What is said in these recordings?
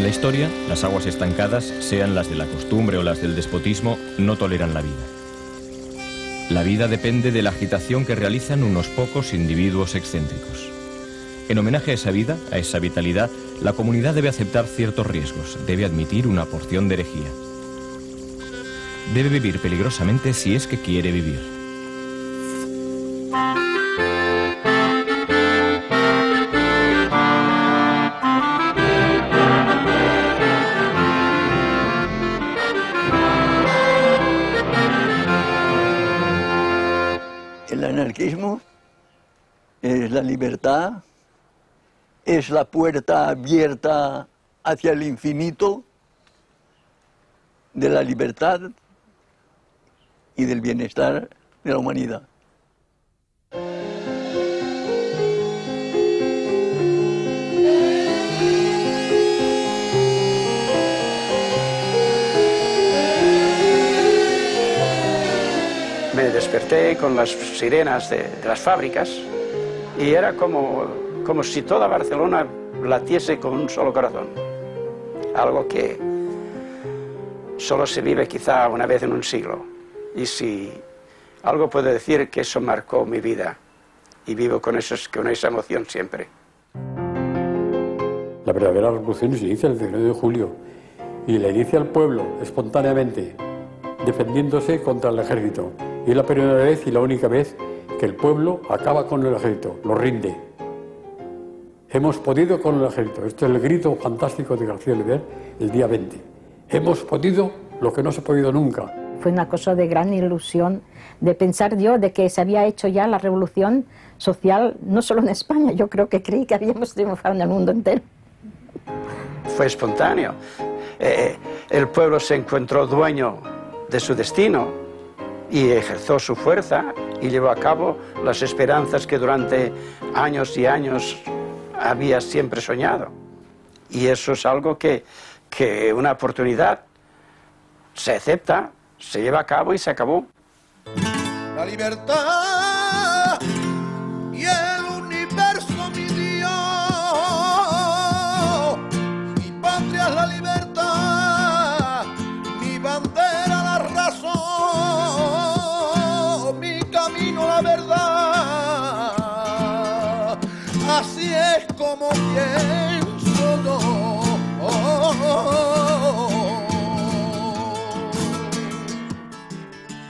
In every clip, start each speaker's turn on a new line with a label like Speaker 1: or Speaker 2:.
Speaker 1: En la historia, las aguas estancadas, sean las de la costumbre o las del despotismo, no toleran la vida. La vida depende de la agitación que realizan unos pocos individuos excéntricos. En homenaje a esa vida, a esa vitalidad, la comunidad debe aceptar ciertos riesgos, debe admitir una porción de herejía. Debe vivir peligrosamente si es que quiere vivir.
Speaker 2: La libertad, es la puerta abierta hacia el infinito de la libertad y del bienestar de la humanidad.
Speaker 3: Me desperté con las sirenas de, de las fábricas y era como, como si toda Barcelona latiese con un solo corazón. Algo que solo se vive quizá una vez en un siglo. Y si algo puedo decir que eso marcó mi vida y vivo con, esos, con esa emoción siempre.
Speaker 4: La verdadera revolución se inicia el 19 de julio y la inicia el pueblo espontáneamente, defendiéndose contra el ejército. Y es la primera vez y la única vez que el pueblo acaba con el ejército, lo rinde. Hemos podido con el ejército. Esto es el grito fantástico de García Oliver el día 20. Hemos podido lo que no se ha podido nunca.
Speaker 5: Fue una cosa de gran ilusión, de pensar yo de que se había hecho ya la revolución social, no solo en España, yo creo que creí que habíamos triunfado en el mundo entero.
Speaker 3: Fue espontáneo. Eh, el pueblo se encontró dueño de su destino y ejerció su fuerza y llevó a cabo las esperanzas que durante años y años había siempre soñado. Y eso es algo que, que una oportunidad se acepta, se lleva a cabo y se acabó.
Speaker 6: La libertad como pienso yo.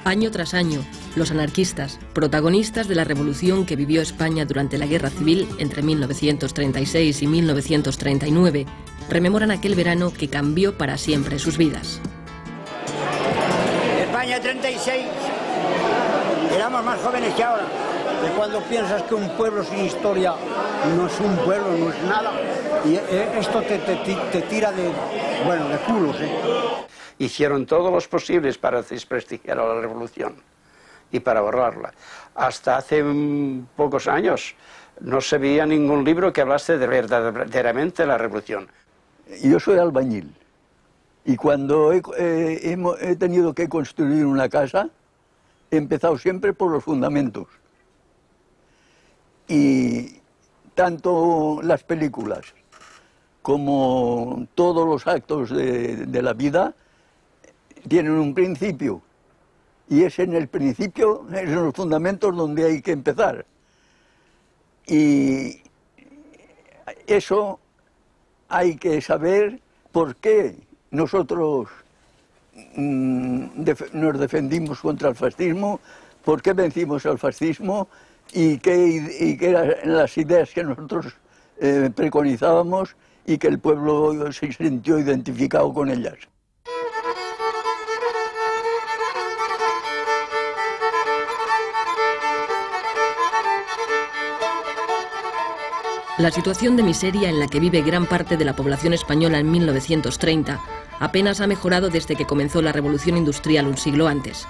Speaker 7: Año tras año, los anarquistas, protagonistas de la revolución que vivió España durante la Guerra Civil entre 1936 y 1939, rememoran aquel verano que cambió para siempre sus vidas.
Speaker 8: España 36. Éramos más jóvenes que ahora. Cuando piensas que un pueblo sin historia no es un pueblo, no es nada. Y eh, esto te, te, te tira de, bueno, de culos, ¿eh?
Speaker 3: Hicieron todos los posibles para desprestigiar a la revolución y para borrarla. Hasta hace pocos años no se veía ningún libro que hablase de verdaderamente la revolución.
Speaker 2: Yo soy albañil y cuando he, eh, he tenido que construir una casa, he empezado siempre por los fundamentos. Y tanto las películas como todos los actos de, la vida tienen un principio. Y es en el principio, es en los fundamentos donde hay que empezar. Y eso hay que saber por qué nosotros mm, nos defendimos contra el fascismo, por qué vencimos al fascismo y qué, y qué eran las ideas que nosotros eh, preconizábamos y que el pueblo se sintió identificado con ellas.
Speaker 7: La situación de miseria en la que vive gran parte de la población española en 1930 apenas ha mejorado desde que comenzó la revolución industrial un siglo antes.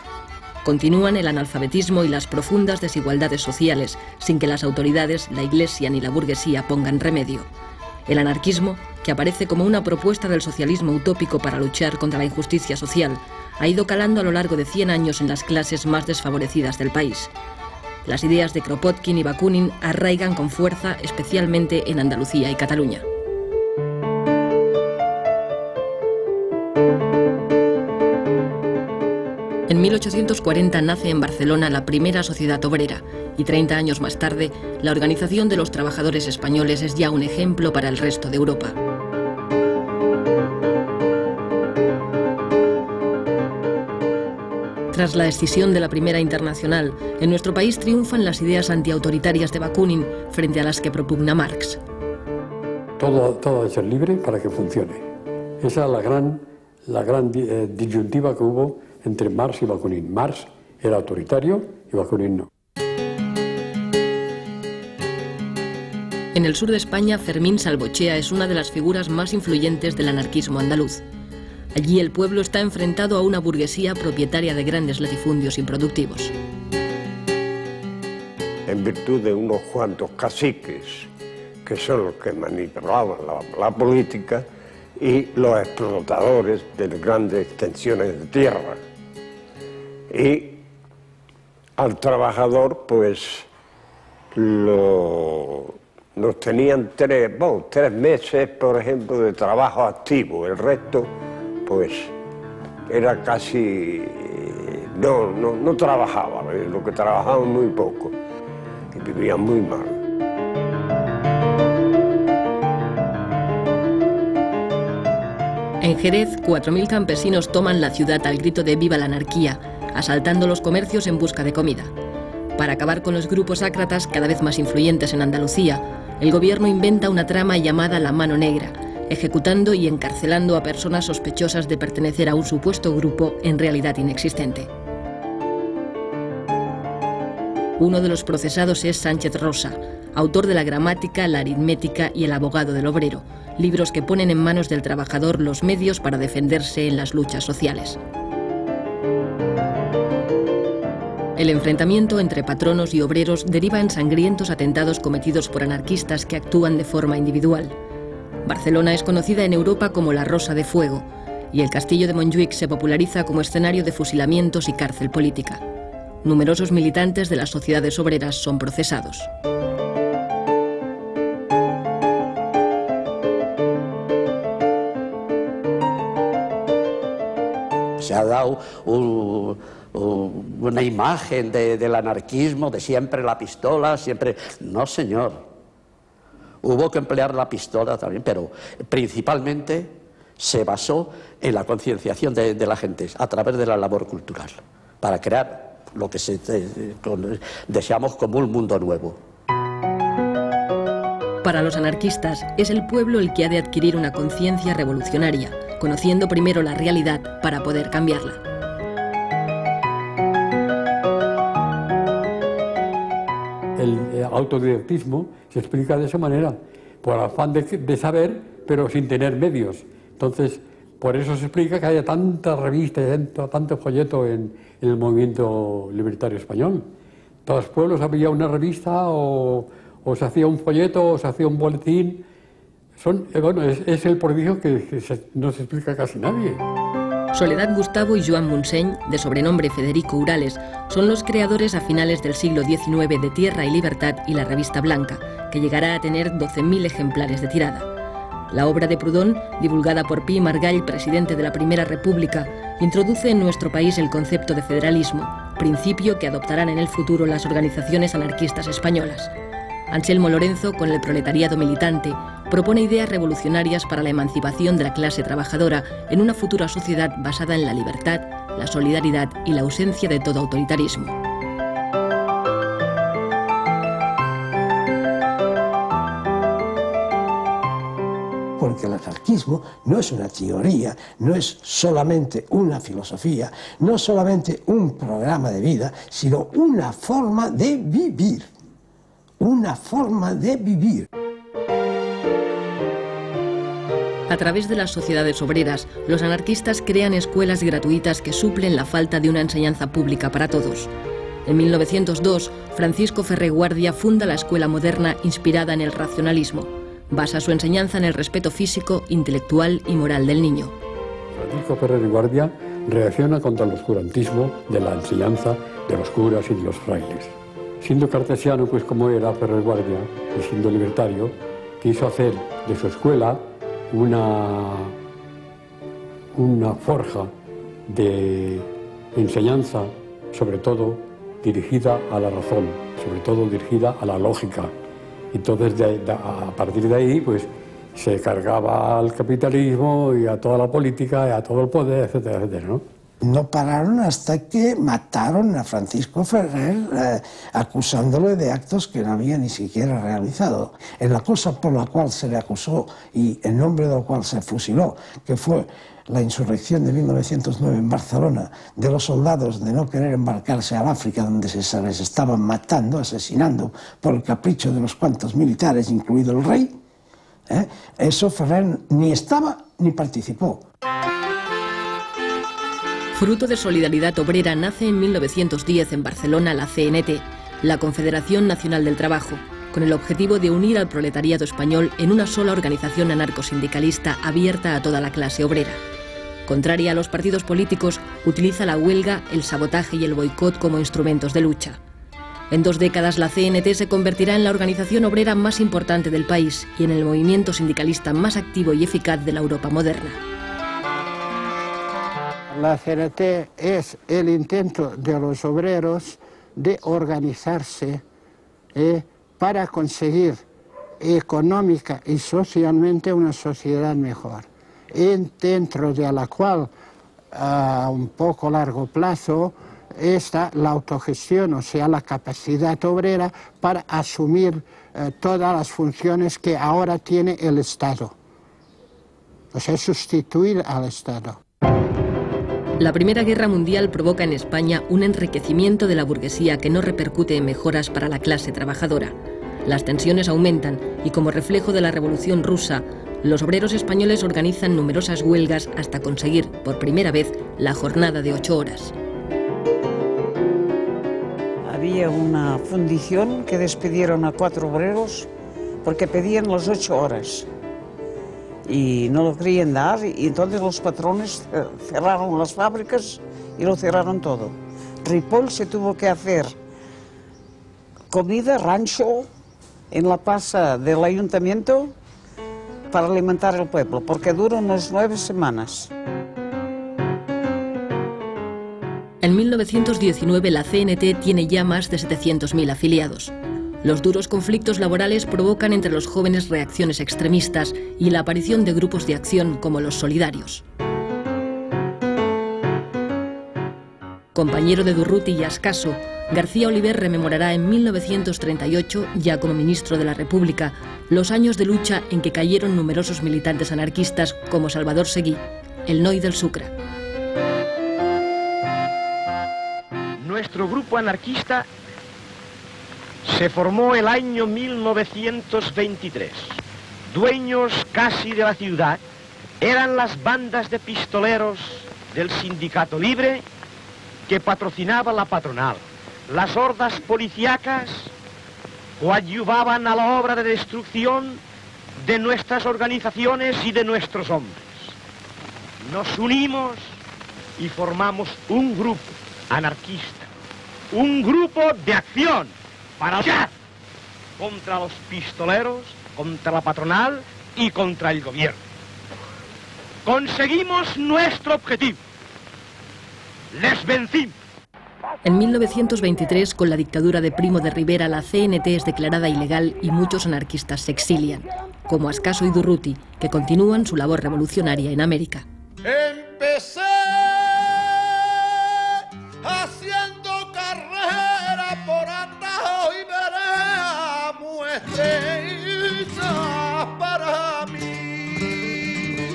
Speaker 7: Continúan el analfabetismo y las profundas desigualdades sociales sin que las autoridades, la Iglesia ni la burguesía pongan remedio. El anarquismo, que aparece como una propuesta del socialismo utópico para luchar contra la injusticia social, ha ido calando a lo largo de 100 años en las clases más desfavorecidas del país. Las ideas de Kropotkin y Bakunin arraigan con fuerza, especialmente en Andalucía y Cataluña. En 1840 nace en Barcelona la primera sociedad obrera y 30 años más tarde la Organización de los Trabajadores Españoles es ya un ejemplo para el resto de Europa. Tras la escisión de la Primera Internacional, en nuestro país triunfan las ideas antiautoritarias de Bakunin frente a las que propugna Marx.
Speaker 4: Todo, todo ser libre para que funcione. Esa es la gran, la gran eh, disyuntiva que hubo entre Marx y Bakunin. Marx era autoritario y Bakunin no.
Speaker 7: En el sur de España, Fermín Salvochea es una de las figuras más influyentes del anarquismo andaluz. Allí el pueblo está enfrentado a una burguesía propietaria de grandes latifundios improductivos.
Speaker 9: En virtud de unos cuantos caciques, que son los que manipulaban la, política, y los explotadores de grandes extensiones de tierra. Y al trabajador, pues, lo, nos tenían tres, tres meses, por ejemplo, de trabajo activo, el resto pues era casi, no, no, no trabajaba, eh, lo que trabajaban muy poco y vivían muy mal.
Speaker 7: En Jerez, 4.000 campesinos toman la ciudad al grito de Viva la anarquía, asaltando los comercios en busca de comida. Para acabar con los grupos ácratas cada vez más influyentes en Andalucía, el gobierno inventa una trama llamada La Mano Negra, ejecutando y encarcelando a personas sospechosas de pertenecer a un supuesto grupo en realidad inexistente. Uno de los procesados es Sánchez Rosa, autor de la gramática, la aritmética y el abogado del obrero, libros que ponen en manos del trabajador los medios para defenderse en las luchas sociales. El enfrentamiento entre patronos y obreros deriva en sangrientos atentados cometidos por anarquistas que actúan de forma individual. Barcelona es conocida en Europa como la Rosa de Fuego y el castillo de Montjuic se populariza como escenario de fusilamientos y cárcel política. Numerosos militantes de las sociedades obreras son procesados.
Speaker 3: Se ha dado una imagen del anarquismo, de siempre la pistola, siempre... No, señor. Hubo que emplear la pistola también, pero principalmente se basó en la concienciación de, la gente a través de la labor cultural, para crear lo que deseamos como un mundo nuevo.
Speaker 7: Para los anarquistas es el pueblo el que ha de adquirir una conciencia revolucionaria, conociendo primero la realidad para poder cambiarla.
Speaker 4: Autodidactismo se explica de esa manera, por afán de, saber, pero sin tener medios. Entonces, por eso se explica que haya tanta revista y tanto, folleto en, el movimiento libertario español. Todos los pueblos había una revista o, se hacía un folleto o se hacía un boletín. Eh, es, el prodigio que, no se explica casi nadie.
Speaker 7: Soledad Gustavo y Joan Munseny, de sobrenombre Federico Urales, son los creadores a finales del siglo XIX de Tierra y Libertad y la revista Blanca, que llegará a tener 12.000 ejemplares de tirada. La obra de Proudhon, divulgada por Pi Margall, presidente de la Primera República, introduce en nuestro país el concepto de federalismo, principio que adoptarán en el futuro las organizaciones anarquistas españolas. Anselmo Lorenzo, con el proletariado militante, propone ideas revolucionarias para la emancipación de la clase trabajadora en una futura sociedad basada en la libertad, la solidaridad y la ausencia de todo autoritarismo.
Speaker 10: Porque el anarquismo no es una teoría, no es solamente una filosofía, no solamente un programa de vida, sino una forma de vivir una forma de vivir.
Speaker 7: A través de las sociedades obreras, los anarquistas crean escuelas gratuitas que suplen la falta de una enseñanza pública para todos. En 1902, Francisco Ferrer Guardia funda la escuela moderna inspirada en el racionalismo. Basa su enseñanza en el respeto físico, intelectual y moral del niño.
Speaker 4: Francisco Ferrer Guardia reacciona contra el oscurantismo de la enseñanza de los curas y de los frailes. Siendo cartesiano, pues como era Ferrer Guardia, y siendo libertario, quiso hacer de su escuela una, una forja de, enseñanza, sobre todo dirigida a la razón, sobre todo dirigida a la lógica. Entonces, a partir de ahí, pues se cargaba al capitalismo y a toda la política y a todo el poder, etcétera, etcétera, ¿no?
Speaker 10: No pararon hasta que mataron a Francisco Ferrer eh, acusándole de actos que no había ni siquiera realizado. En la cosa por la cual se le acusó y en nombre de la cual se fusiló, que fue la insurrección de 1909 en Barcelona de los soldados de no querer embarcarse al África donde se les estaban matando, asesinando por el capricho de los cuantos militares, incluido el rey, ¿eh? eso Ferrer ni estaba ni participó.
Speaker 7: Fruto de Solidaridad Obrera nace en 1910 en Barcelona la CNT, la Confederación Nacional del Trabajo, con el objetivo de unir al proletariado español en una sola organización anarcosindicalista abierta a toda la clase obrera. Contraria a los partidos políticos, utiliza la huelga, el sabotaje y el boicot como instrumentos de lucha. En dos décadas la CNT se convertirá en la organización obrera más importante del país y en el movimiento sindicalista más activo y eficaz de la Europa moderna.
Speaker 11: La CNT es el intento de los obreros de organizarse eh, para conseguir económica y socialmente una sociedad mejor, dentro de la cual a un poco largo plazo está la autogestión, o sea, la capacidad obrera para asumir eh, todas las funciones que ahora tiene el Estado. O sea, sustituir al Estado.
Speaker 7: La Primera Guerra Mundial provoca en España un enriquecimiento de la burguesía que no repercute en mejoras para la clase trabajadora. Las tensiones aumentan y como reflejo de la Revolución rusa, los obreros españoles organizan numerosas huelgas hasta conseguir, por primera vez, la jornada de ocho horas
Speaker 12: había una fundición que despidieron a cuatro obreros porque pedían las ocho horas y no lo querían dar y entonces los patrones eh, cerraron las fábricas y lo cerraron todo. Ripoll se tuvo que hacer comida, rancho, en la plaza del ayuntamiento para alimentar el pueblo, porque duró unas nueve semanas.
Speaker 7: En 1919 la CNT tiene ya más de 700.000 afiliados. Los duros conflictos laborales provocan entre los jóvenes reacciones extremistas y la aparición de grupos de acción como los solidarios. Compañero de Durruti y Ascaso, García Oliver rememorará en 1938, ya como ministro de la República, los años de lucha en que cayeron numerosos militantes anarquistas como Salvador Seguí, el Noy del Sucre.
Speaker 13: nuestro grupo anarquista se formó el año 1923. Dueños casi de la ciudad eran las bandas de pistoleros del sindicato libre que patrocinaba la patronal. Las hordas policíacas coadyuvaban a la obra de destrucción de nuestras organizaciones y de nuestros hombres. Nos unimos y formamos un grupo anarquista un grupo de acción para luchar contra los pistoleros, contra la patronal y contra el gobierno. Conseguimos nuestro objetivo. Les vencimos.
Speaker 7: En 1923, con la dictadura de Primo de Rivera, la CNT es declarada ilegal y muchos anarquistas se exilian, como Ascaso y Durruti, que continúan su labor revolucionaria en América.
Speaker 6: Empecé para mí.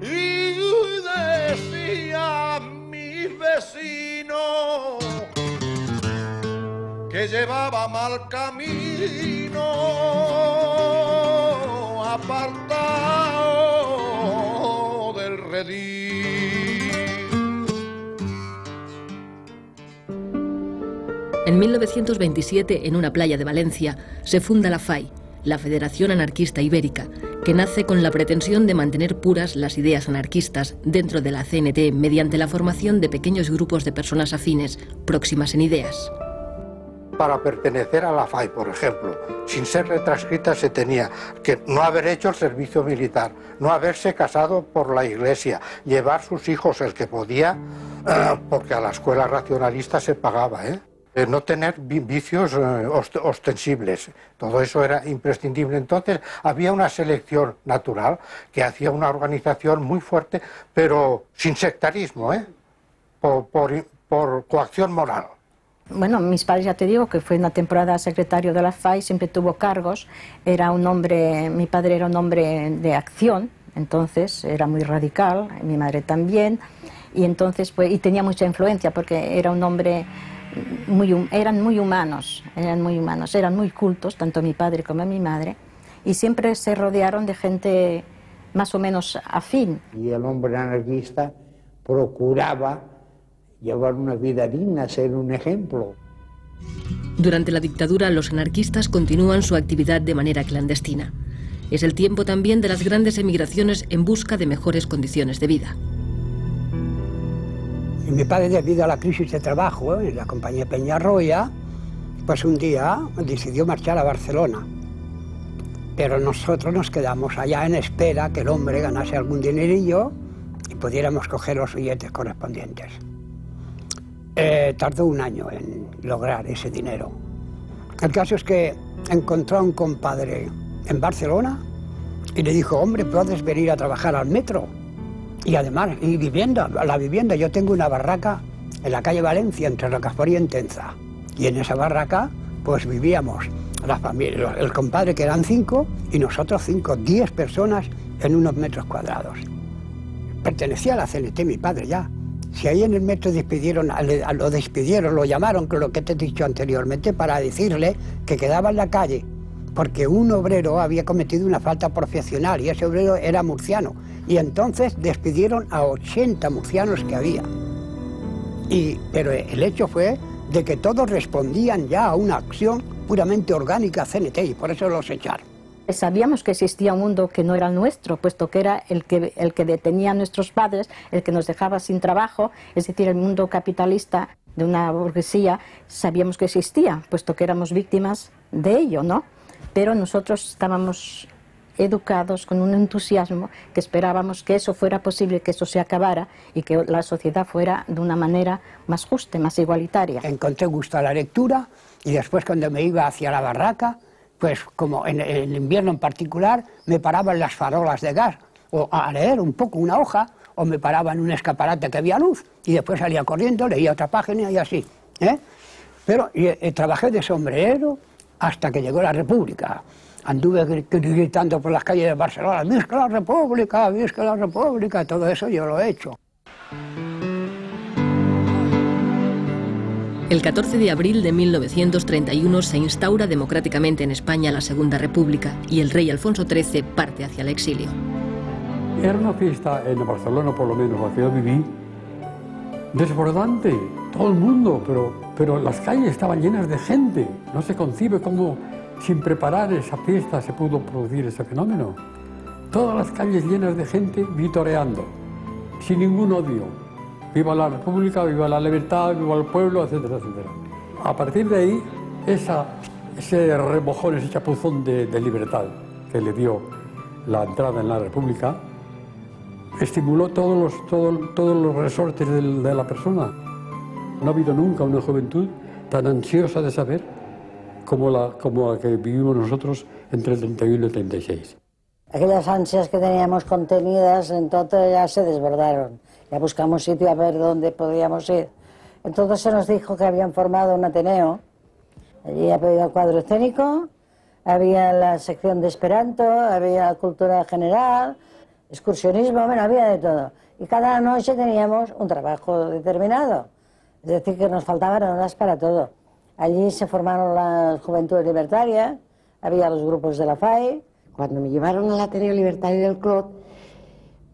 Speaker 6: Y decía mi vecino que llevaba mal camino, apartado del redil.
Speaker 7: En 1927, en una playa de Valencia, se funda la FAI, la Federación Anarquista Ibérica, que nace con la pretensión de mantener puras las ideas anarquistas dentro de la CNT mediante la formación de pequeños grupos de personas afines, próximas en ideas.
Speaker 14: para pertenecer a la FAI, por ejemplo. Sin ser retranscrita se tenía que no haber hecho el servicio militar, no haberse casado por la iglesia, llevar sus hijos el que podía, porque a la escuela racionalista se pagaba, ¿eh? Eh, no tener vicios ostensibles. Todo eso era imprescindible. Entonces había una selección natural que hacía una organización muy fuerte, pero sin sectarismo, ¿eh? por, por coacción moral.
Speaker 5: Bueno, mis padres ya te digo que fue una temporada secretario de la FAI, siempre tuvo cargos, era un hombre, mi padre era un hombre de acción, entonces era muy radical, mi madre también, y entonces pues, y tenía mucha influencia porque era un hombre muy, eran muy humanos, eran muy humanos, eran muy cultos, tanto mi padre como mi madre, y siempre se rodearon de gente más o menos afín.
Speaker 15: Y el hombre anarquista procuraba llevar una vida digna, ser un ejemplo.
Speaker 7: Durante la dictadura, los anarquistas continúan su actividad de manera clandestina. Es el tiempo también de las grandes emigraciones en busca de mejores condiciones de vida.
Speaker 16: Mi padre, debido a la crisis de trabajo en la compañía Peñarroya, pues un día decidió marchar a Barcelona. Pero nosotros nos quedamos allá en espera que el hombre ganase algún dinerillo y pudiéramos coger los billetes correspondientes. Eh, tardó un año en lograr ese dinero. El caso es que encontró a un compadre en Barcelona y le dijo, hombre, puedes venir a trabajar al metro. Y además, y vivienda, la vivienda, yo tengo una barraca en la calle Valencia, entre Rocafort y Entenza. Y en esa barraca, pues vivíamos la familia, el compadre que eran cinco y nosotros cinco, diez personas en unos metros cuadrados. Pertenecía a la CNT mi padre ya. Si ahí en el metro despidieron, lo despidieron, lo llamaron, lo que te he dicho anteriormente, para decirle que quedaba en la calle, porque un obrero había cometido una falta profesional y ese obrero era murciano. Y entonces despidieron a 80 murcianos que había. Y, pero el hecho fue de que todos respondían ya a una acción puramente orgánica CNT y por eso los echaron.
Speaker 5: Sabíamos que existía un mundo que no era nuestro, puesto que era el que, el que detenía a nuestros padres, el que nos dejaba sin trabajo, es decir, el mundo capitalista de una burguesía, sabíamos que existía, puesto que éramos víctimas de ello, ¿no? Pero nosotros estábamos educados con un entusiasmo que esperábamos que eso fuera posible, que eso se acabara y que la sociedad fuera de una manera más justa, más igualitaria.
Speaker 16: Encontré gusto a la lectura y después cuando me iba hacia la barraca, pues como en el invierno en particular, me paraba en las farolas de gas, o a leer un poco una hoja, o me paraba en un escaparate que había luz, y después salía corriendo, leía otra página y así. ¿eh? Pero eh, trabajé de sombrero hasta que llegó la República. Anduve gritando por las calles de Barcelona, ¡Visca la República! ¡Visca la República! Todo eso yo lo he hecho.
Speaker 7: El 14 de abril de 1931 se instaura democráticamente en España la Segunda República y el rey Alfonso XIII parte hacia el exilio.
Speaker 4: Era una fiesta en Barcelona, por lo menos, la que yo viví, desbordante, todo el mundo, pero, pero las calles estaban llenas de gente. No se concibe cómo sin preparar esa fiesta se pudo producir ese fenómeno. Todas las calles llenas de gente vitoreando, sin ningún odio, viva la República, viva la libertad, viva el pueblo, etcétera, etcétera. A partir de ahí, esa, ese remojón, ese chapuzón de, libertad que le dio la entrada en la República, estimuló todos los, todos los resortes de la persona. No ha habido nunca una juventud tan ansiosa de saber como la, como la que vivimos nosotros entre el 31 y el 36.
Speaker 17: Aquellas ansias que teníamos contenidas en todo ya se desbordaron ya buscamos sitio a ver dónde podríamos ir. Entonces se nos dijo que habían formado un Ateneo. Allí había cuadro escénico, había la sección de Esperanto, había cultura general, excursionismo, bueno, había de todo. Y cada noche teníamos un trabajo determinado. Es decir, que nos faltaban horas para todo. Allí se formaron las juventudes libertarias, había los grupos de la FAI.
Speaker 18: Cuando me llevaron al Ateneo Libertario del Clot,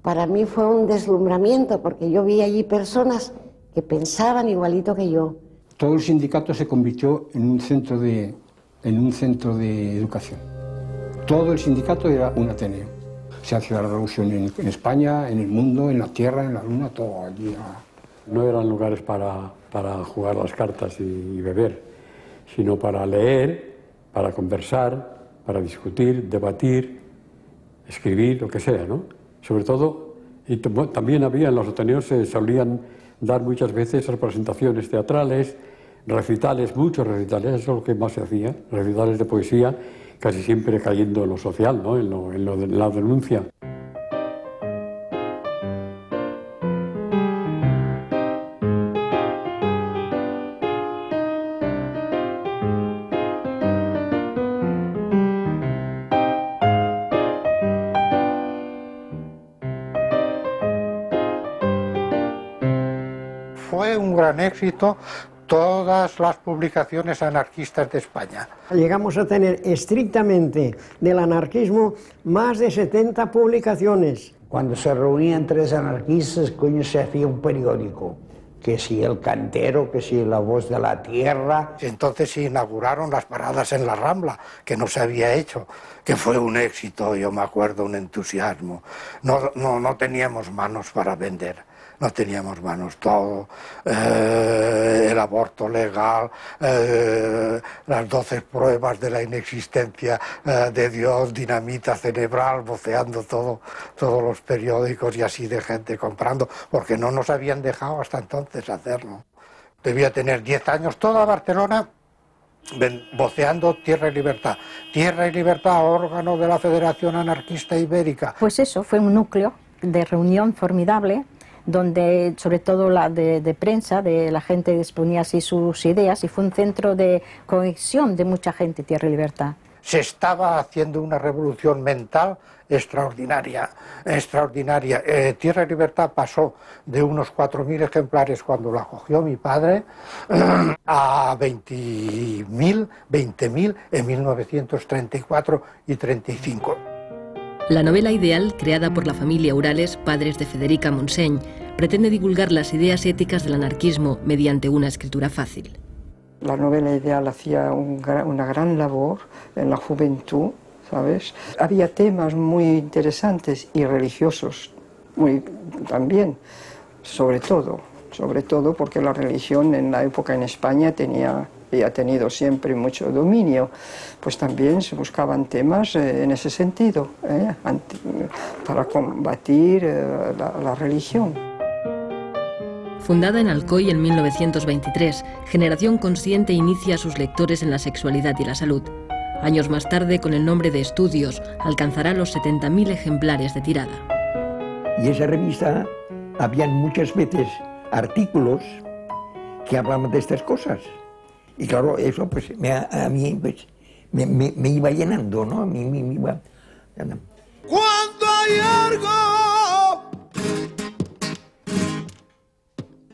Speaker 18: para mí fue un deslumbramiento porque yo vi allí personas que pensaban igualito que yo.
Speaker 19: Todo el sindicato se convirtió en un centro de, en un centro de educación. Todo el sindicato era un Ateneo. Se hacía la revolución en, España, en el mundo, en la tierra, en la luna, todo allí.
Speaker 4: No eran lugares para, para jugar las cartas y, beber, sino para leer, para conversar, para discutir, debatir, escribir, lo que sea, ¿no? Sobre todo, y también había en los Ateneos se solían dar muchas veces representaciones teatrales, recitales, muchos recitales, eso es lo que más se hacía, recitales de poesía, casi siempre cayendo en lo social, ¿no? en, lo, en, lo, en la denuncia.
Speaker 14: Fue un gran éxito todas las publicaciones anarquistas de España.
Speaker 20: Llegamos a tener estrictamente del anarquismo más de 70 publicaciones.
Speaker 15: Cuando se reunían tres anarquistas, coño, se hacía un periódico. Que si el cantero, que si la voz de la tierra.
Speaker 14: Entonces se inauguraron las paradas en la Rambla, que no se había hecho, que fue un éxito, yo me acuerdo, un entusiasmo. No, no, no teníamos manos para vender no teníamos manos todo, eh, el aborto legal, eh, las doce pruebas de la inexistencia eh, de Dios, dinamita cerebral, voceando todo, todos los periódicos y así de gente comprando, porque no nos habían dejado hasta entonces hacerlo. Debía tener diez años, toda Barcelona voceando Tierra y Libertad. Tierra y Libertad, órgano de la Federación Anarquista Ibérica.
Speaker 5: Pues eso, fue un núcleo de reunión formidable donde sobre todo la de, prensa, de la gente exponía así sus ideas y fue un centro de conexión de mucha gente, Tierra y Libertad.
Speaker 14: Se estaba haciendo una revolución mental extraordinaria, extraordinaria. Eh, Tierra y Libertad pasó de unos 4.000 ejemplares cuando la cogió mi padre a 20.000, 20.000 en 1934 y 35.
Speaker 7: La novela ideal, creada por la familia Urales, padres de Federica Monseny, pretende divulgar las ideas éticas del anarquismo mediante una escritura fácil.
Speaker 21: La novela ideal hacía una gran labor en la juventud, ¿sabes? Había temas muy interesantes y religiosos muy, también, sobre todo, sobre todo porque la religión en la época en España tenía y ha tenido siempre mucho dominio, pues también se buscaban temas eh, en ese sentido, eh, para combatir eh, la, la religión.
Speaker 7: Fundada en Alcoy en 1923, Generación Consciente inicia a sus lectores en la sexualidad y la salud. Años más tarde, con el nombre de Estudios, alcanzará los 70.000 ejemplares de tirada.
Speaker 10: Y esa revista habían muchas veces artículos que hablaban de estas cosas. Y claro, eso pues me, a mí pues, me, me, me, iba llenando, ¿no? A mí me, iba...
Speaker 6: Cuando hay algo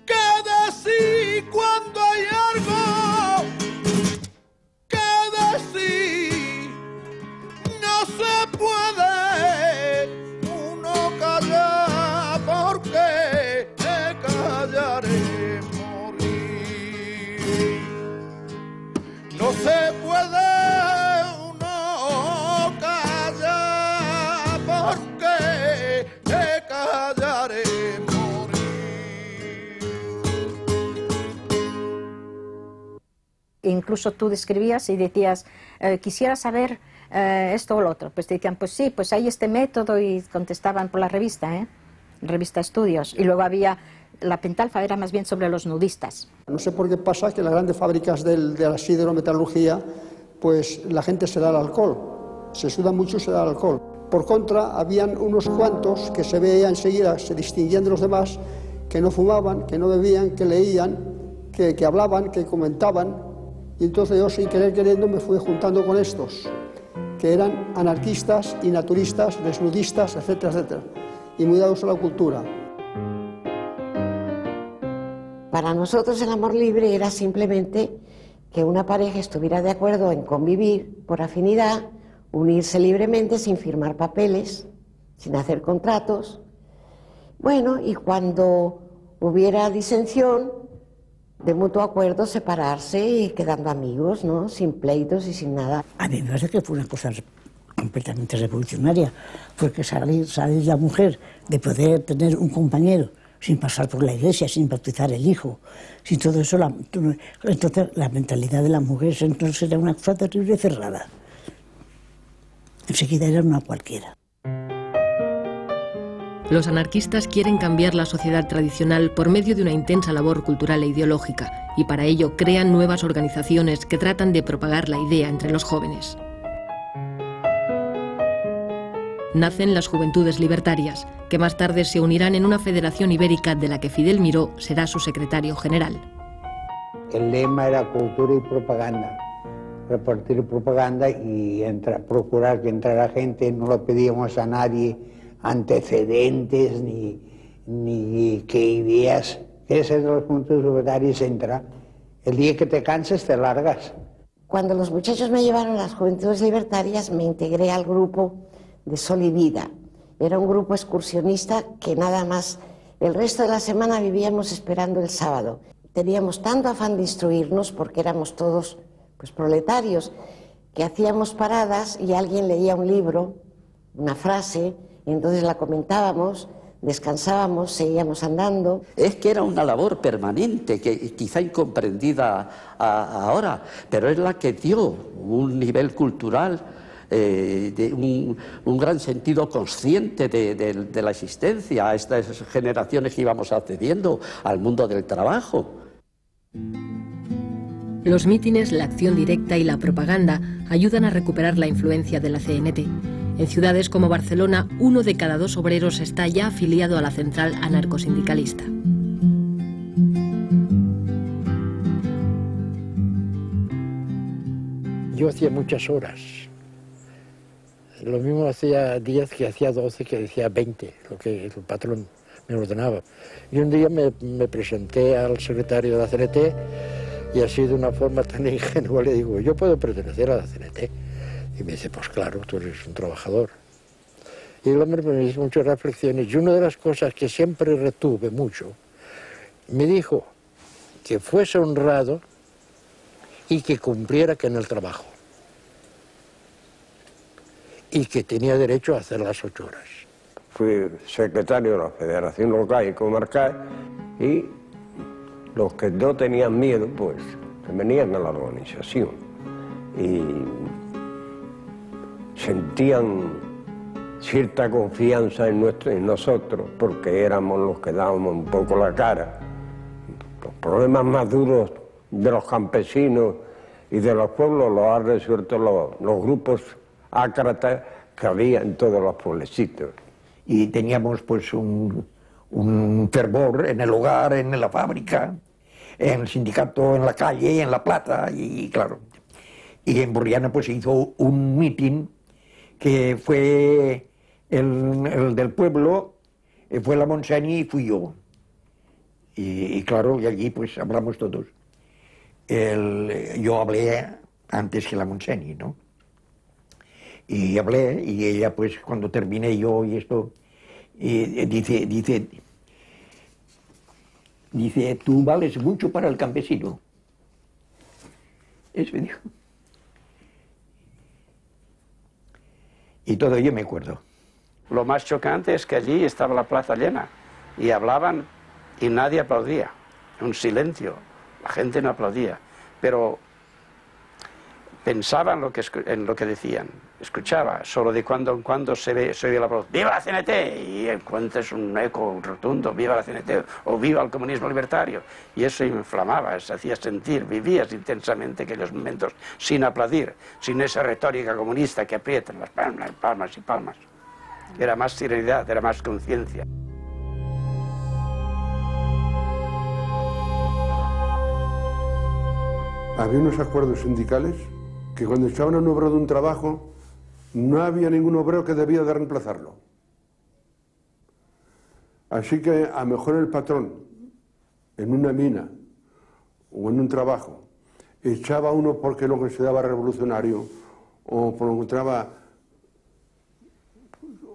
Speaker 6: que decir, cuando hay algo
Speaker 5: Incluso tú describías y decías, eh, quisiera saber eh, esto o lo otro. Pues te decían, pues sí, pues hay este método y contestaban por la revista, ¿eh? Revista Estudios. Y luego había, la pentalfa era más bien sobre los nudistas.
Speaker 22: No sé por qué pasa que en las grandes fábricas del, de la siderometalurgia, pues la gente se da el alcohol. Se suda mucho se da el alcohol. Por contra, habían unos cuantos que se veía enseguida, se distinguían de los demás, que no fumaban, que no bebían, que leían, que, que hablaban, que comentaban. Y entonces yo, sin querer queriendo, me fui juntando con estos, que eran anarquistas y naturistas, desnudistas, etcétera, etcétera, y muy dados a la cultura.
Speaker 23: Para nosotros el amor libre era simplemente que una pareja estuviera de acuerdo en convivir por afinidad, unirse libremente sin firmar papeles, sin hacer contratos. Bueno, y cuando hubiera disensión, de mutuo acuerdo separarse y quedando amigos, ¿no? Sin pleitos y sin nada.
Speaker 24: A mí me parece que fue una cosa completamente revolucionaria, porque salir, salir la mujer de poder tener un compañero
Speaker 25: sin pasar por la iglesia, sin bautizar el hijo, sin todo eso, la, entonces la mentalidad de la mujer entonces era una cosa terrible cerrada. Enseguida era una cualquiera.
Speaker 7: Los anarquistas quieren cambiar la sociedad tradicional por medio de una intensa labor cultural e ideológica y para ello crean nuevas organizaciones que tratan de propagar la idea entre los jóvenes. Nacen las Juventudes Libertarias, que más tarde se unirán en una federación ibérica de la que Fidel Miró será su secretario general.
Speaker 15: El lema era cultura y propaganda, repartir propaganda y procurar que entrara gente, no lo pedíamos a nadie antecedentes ni, ni qué ideas. ¿Quieres ser de los puntos libertarios? Entra. El día que te canses, te largas.
Speaker 18: Cuando los muchachos me llevaron a las Juventudes Libertarias, me integré al grupo de Sol y Vida. Era un grupo excursionista que nada más el resto de la semana vivíamos esperando el sábado. Teníamos tanto afán de instruirnos porque éramos todos pues proletarios que hacíamos paradas y alguien leía un libro, una frase y entonces la comentábamos, descansábamos, seguíamos andando.
Speaker 26: Es que era una labor permanente, que quizá incomprendida ahora, pero es la que dio un nivel cultural, eh, de un, gran sentido consciente de, la existencia a estas generaciones que íbamos accediendo al mundo del trabajo.
Speaker 7: Los mítines, la acción directa y la propaganda ayudan a recuperar la influencia de la CNT. En ciudades como Barcelona, uno de cada dos obreros está ya afiliado a la central anarcosindicalista.
Speaker 27: Yo hacía muchas horas. Lo mismo hacía 10 que hacía 12, que decía 20, lo que el patrón me ordenaba. Y un día me, me presenté al secretario de la CNT y así de una forma tan ingenua le digo, yo puedo pertenecer a la CNT. Y me dice, pues claro, tú eres un trabajador. Y el hombre me hizo muchas reflexiones y una de las cosas que siempre retuve mucho, me dijo que fuese honrado y que cumpliera que en el trabajo. Y que tenía derecho a hacer las ocho horas.
Speaker 9: Fui secretario de la Federación Local y Comarcal y los que no tenían miedo, pues, venían a la organización. Y sentían cierta confianza en, nuestro, en nosotros porque éramos los que dábamos un poco la cara. Los problemas más duros de los campesinos y de los pueblos los han resuelto los, los grupos ácratas que había en todos los pueblecitos.
Speaker 28: Y teníamos pues un, un fervor en el hogar, en la fábrica, en el sindicato, en la calle, en la plata, y claro. Y en Borriana pues se hizo un mitin que fue el, del pueblo, eh, fue la Monseni y fui yo. Y, claro, y allí pues hablamos todos. yo hablé antes que la Monseni, ¿no? Y hablé, y ella pues cuando terminé yo y esto, y dice, dice, dice, tú vales mucho para el campesino. Eso dijo. Y todo ello me acuerdo.
Speaker 3: Lo más chocante es que allí estaba la plaza llena y hablaban y nadie aplaudía. Un silencio. La gente no aplaudía. Pero pensaba en lo que, en lo que decían, escuchaba, solo de cuando en cuando se, ve, se oía la voz, ¡Viva la CNT! Y encuentras un eco rotundo, ¡Viva la CNT! o ¡Viva el comunismo libertario! Y eso inflamaba, se hacía sentir, vivías intensamente aquellos momentos sin aplaudir, sin esa retórica comunista que aprietan las palmas, palmas y palmas. Era más serenidad, era más conciencia.
Speaker 29: Había unos acuerdos sindicales que cuando echaban a un obrero de un trabajo, no había ningún obrero que debía de reemplazarlo. Así que a lo mejor el patrón, en una mina o en un trabajo, echaba uno porque lo consideraba revolucionario o porque lo encontraba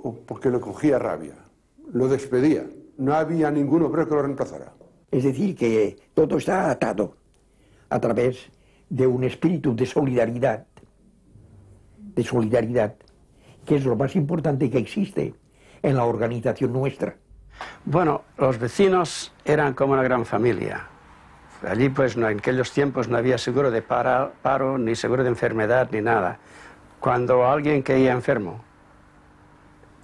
Speaker 29: o porque le cogía rabia. Lo despedía. No había ningún obrero que lo reemplazara.
Speaker 28: Es decir, que todo está atado a través de un espíritu de solidaridad, de solidaridad, que es lo más importante que existe en la organización nuestra.
Speaker 3: Bueno, los vecinos eran como una gran familia. Allí, pues, en aquellos tiempos no había seguro de para- paro, ni seguro de enfermedad, ni nada. Cuando alguien caía enfermo,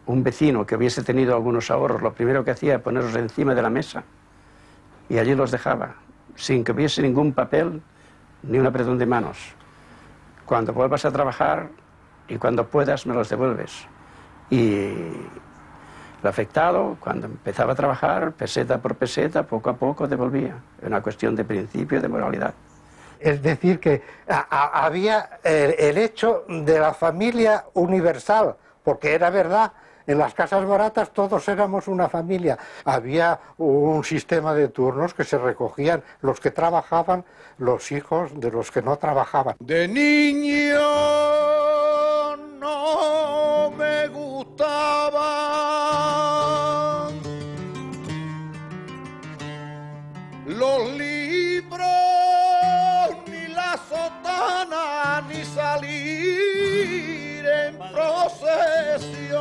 Speaker 3: un vecino que hubiese tenido algunos ahorros, lo primero que hacía era ponerlos encima de la mesa y allí los dejaba, sin que hubiese ningún papel ni un apretón de manos. Cuando vuelvas a trabajar y cuando puedas me los devuelves. Y el afectado, cuando empezaba a trabajar, peseta por peseta, poco a poco devolvía. Era una cuestión de principio, de moralidad.
Speaker 14: Es decir, que a- a- había el, el hecho de la familia universal, porque era verdad, en las casas baratas todos éramos una familia. Había un sistema de turnos que se recogían los que trabajaban, los hijos de los que no trabajaban.
Speaker 6: De niño no me gustaban los libros, ni la sotana, ni salir en procesión.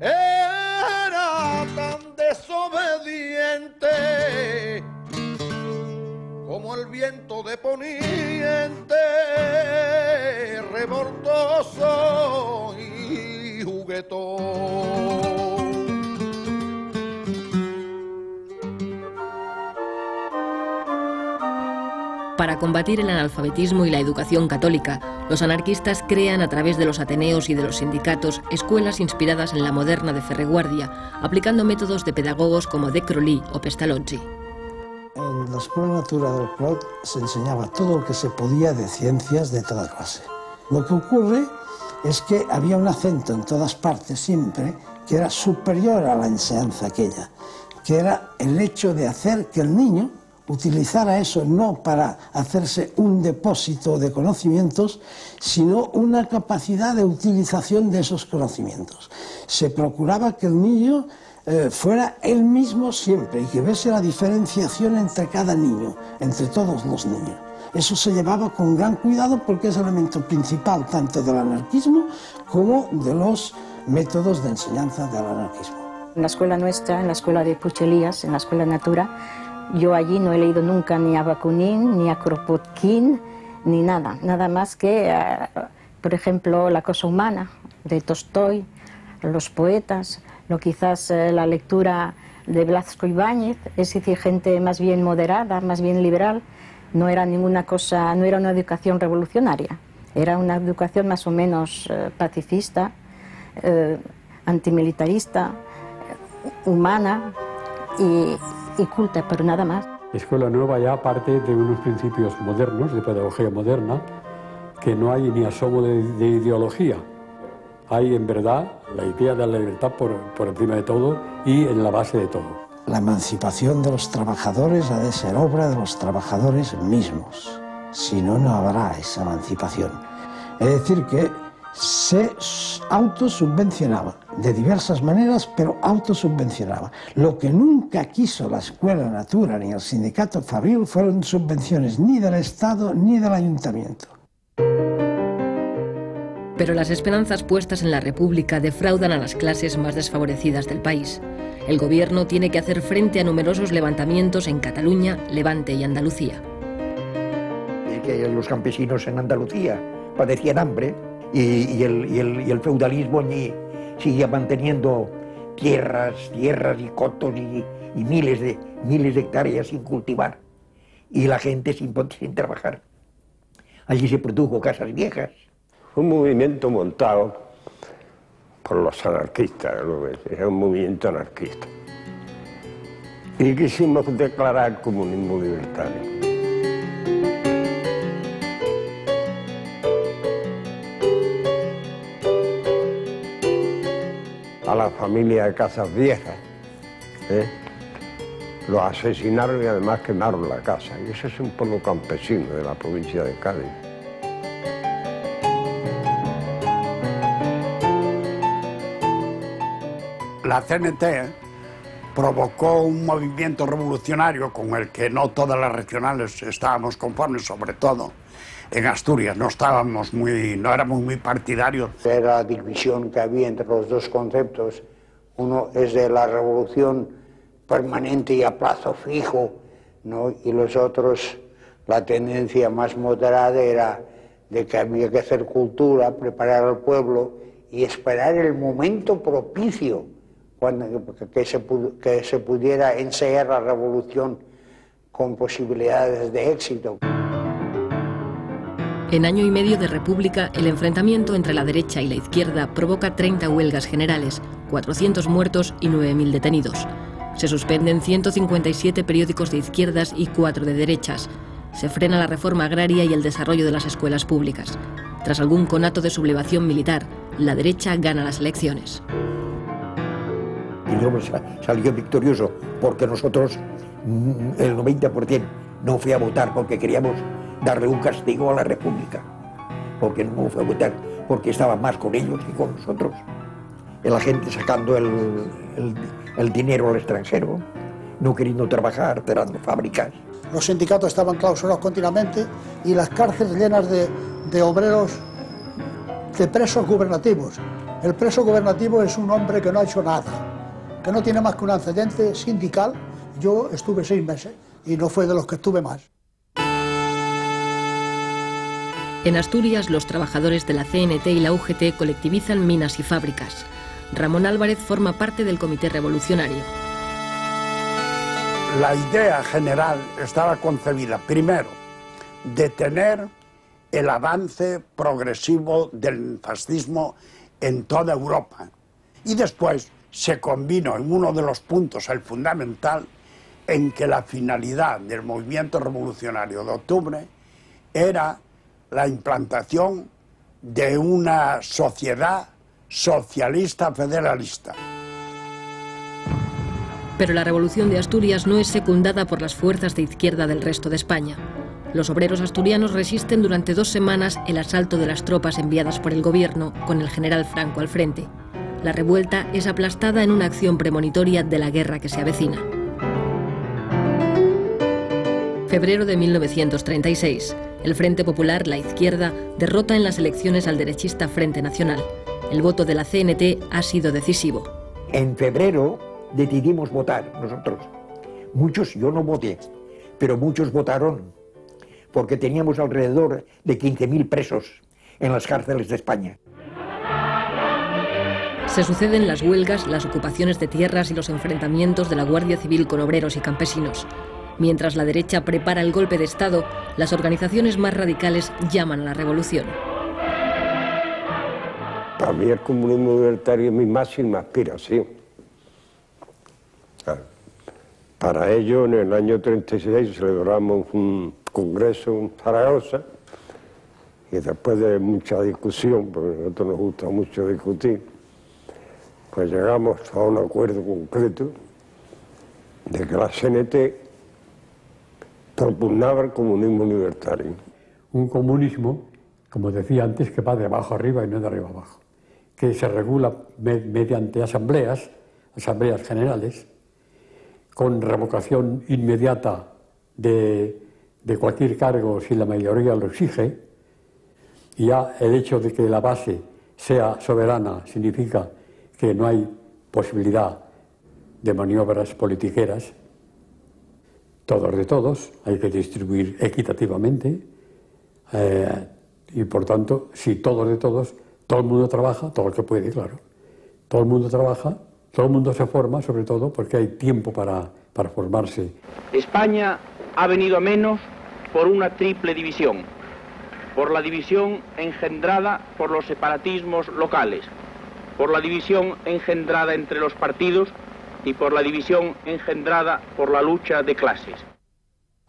Speaker 6: Era tan desobediente como el viento de poniente, revoltoso y juguetón.
Speaker 7: Para combatir el analfabetismo y la educación católica, los anarquistas crean a través de los ateneos y de los sindicatos escuelas inspiradas en la moderna de Ferreguardia, aplicando métodos de pedagogos como De Crolí o Pestalozzi.
Speaker 10: La Escuela Natura del Clot se enseñaba todo lo que se podía de ciencias de toda clase. Lo que ocurre es que había un acento en todas partes siempre que era superior a la enseñanza aquella, que era el hecho de hacer que el niño utilizara eso no para hacerse un depósito de conocimientos, sino una capacidad de utilización de esos conocimientos. Se procuraba que el niño eh, fuera él mismo siempre y que viese la diferenciación entre cada niño, entre todos los niños. Eso se llevaba con gran cuidado porque es el elemento principal tanto del anarquismo como de los métodos de enseñanza del anarquismo.
Speaker 5: En la escuela nuestra, en la escuela de Puchelías, en la escuela Natura, yo allí no he leído nunca ni a Bakunin, ni a Kropotkin, ni nada. Nada más que, eh, por ejemplo, La cosa humana de Tolstoy, los poetas, lo quizás eh, la lectura de Blasco Ibáñez, es decir, gente más bien moderada, más bien liberal. No era ninguna cosa, no era una educación revolucionaria, era una educación más o menos eh, pacifista, eh, antimilitarista, humana y, y culta, pero nada más.
Speaker 4: Escuela Nueva ya parte de unos principios modernos, de pedagogía moderna, que no hay ni asomo de ideología. Hay en verdad la idea de la libertad por, por encima de todo y en la base de todo.
Speaker 10: La emancipación de los trabajadores ha de ser obra de los trabajadores mismos. Si no, no habrá esa emancipación. Es decir, que se autosubvencionaba de diversas maneras, pero autosubvencionaba. Lo que nunca quiso la Escuela Natura ni el Sindicato Fabril fueron subvenciones ni del Estado ni del Ayuntamiento.
Speaker 7: Pero las esperanzas puestas en la República defraudan a las clases más desfavorecidas del país. El gobierno tiene que hacer frente a numerosos levantamientos en Cataluña, Levante y Andalucía.
Speaker 28: Los campesinos en Andalucía padecían hambre y, el, feudalismo allí seguía manteniendo tierras, tierras y cotos y, miles, de, miles de hectáreas sin cultivar y la gente sin, sin trabajar. Allí se produjo casas viejas.
Speaker 9: Un movimiento montado por los anarquistas, es, era un movimiento anarquista. Y quisimos declarar comunismo libertario. A la familia de Casas Viejas, ¿eh? los asesinaron y además quemaron la casa. Y ese es un pueblo campesino de la provincia de Cádiz.
Speaker 30: La CNT provocó un movimiento revolucionario con el que no todas las regionales estábamos conformes, sobre todo en Asturias, no estábamos muy, no éramos muy partidarios.
Speaker 15: Era la división que había entre los dos conceptos. Uno es de la revolución permanente y a plazo fijo, ¿no? y los otros, la tendencia más moderada era de que había que hacer cultura, preparar al pueblo y esperar el momento propicio cuando, que, se, que se pudiera ensayar la revolución con posibilidades de éxito.
Speaker 7: En año y medio de República, el enfrentamiento entre la derecha y la izquierda provoca 30 huelgas generales, 400 muertos y 9.000 detenidos. Se suspenden 157 periódicos de izquierdas y 4 de derechas. Se frena la reforma agraria y el desarrollo de las escuelas públicas. Tras algún conato de sublevación militar, la derecha gana las elecciones.
Speaker 28: Y luego salió victorioso porque nosotros, mm, el 90%, no fui a votar porque queríamos darle un castigo a la República, porque no fue a votar, porque estaba más con ellos que con nosotros. La gente sacando el, el, dinero al extranjero, no queriendo trabajar, cerrando fábricas.
Speaker 31: Los sindicatos estaban clausurados continuamente y las cárceles llenas de, de obreros, de presos gubernativos. El preso gubernativo es un hombre que no ha hecho nada, que no tiene más que un antecedente sindical. Yo estuve seis meses y no fue de los que estuve más.
Speaker 7: En Asturias, los trabajadores de la CNT y la UGT colectivizan minas y fábricas. Ramón Álvarez forma parte del Comité Revolucionario.
Speaker 30: La idea general estaba concebida, primero, detener el avance progresivo del fascismo en toda Europa. Y después se combinó en uno de los puntos, el fundamental, en que la finalidad del movimiento revolucionario de octubre era la implantación de una sociedad socialista federalista.
Speaker 7: Pero la revolución de Asturias no es secundada por las fuerzas de izquierda del resto de España. Los obreros asturianos resisten durante dos semanas el asalto de las tropas enviadas por el gobierno, con el general Franco al frente. La revuelta es aplastada en una acción premonitoria de la guerra que se avecina. Febrero de 1936. El Frente Popular, la izquierda, derrota en las elecciones al derechista Frente Nacional. El voto de la CNT ha sido decisivo.
Speaker 28: En febrero decidimos votar nosotros. Muchos, yo no voté, pero muchos votaron porque teníamos alrededor de 15.000 presos en las cárceles de España.
Speaker 7: Se suceden las huelgas, las ocupaciones de tierras y los enfrentamientos de la Guardia Civil con obreros y campesinos. Mientras la derecha prepara el golpe de Estado, las organizaciones más radicales llaman a la revolución.
Speaker 9: Para mí el comunismo libertario es mi máxima aspiración. Para ello, en el año 36 celebramos un congreso en Zaragoza y después de mucha discusión, porque a nosotros nos gusta mucho discutir, pues llegamos a un acuerdo concreto de que la CNT propugnaba el comunismo libertario.
Speaker 4: Un comunismo, como decía antes, que va de abajo arriba y no de arriba abajo, que se regula mediante asambleas, asambleas generales, con revocación inmediata de, de cualquier cargo si la mayoría lo exige, y ya el hecho de que la base sea soberana significa que no hay posibilidad de maniobras politiqueras, todos de todos, hay que distribuir equitativamente eh, y por tanto, si todos de todos, todo el mundo trabaja, todo el que puede, claro. Todo el mundo trabaja, todo el mundo se forma, sobre todo porque hay tiempo para, para formarse.
Speaker 32: España ha venido a menos por una triple división. Por la división engendrada por los separatismos locales, por la división engendrada entre los partidos y por la división engendrada por la lucha de clases.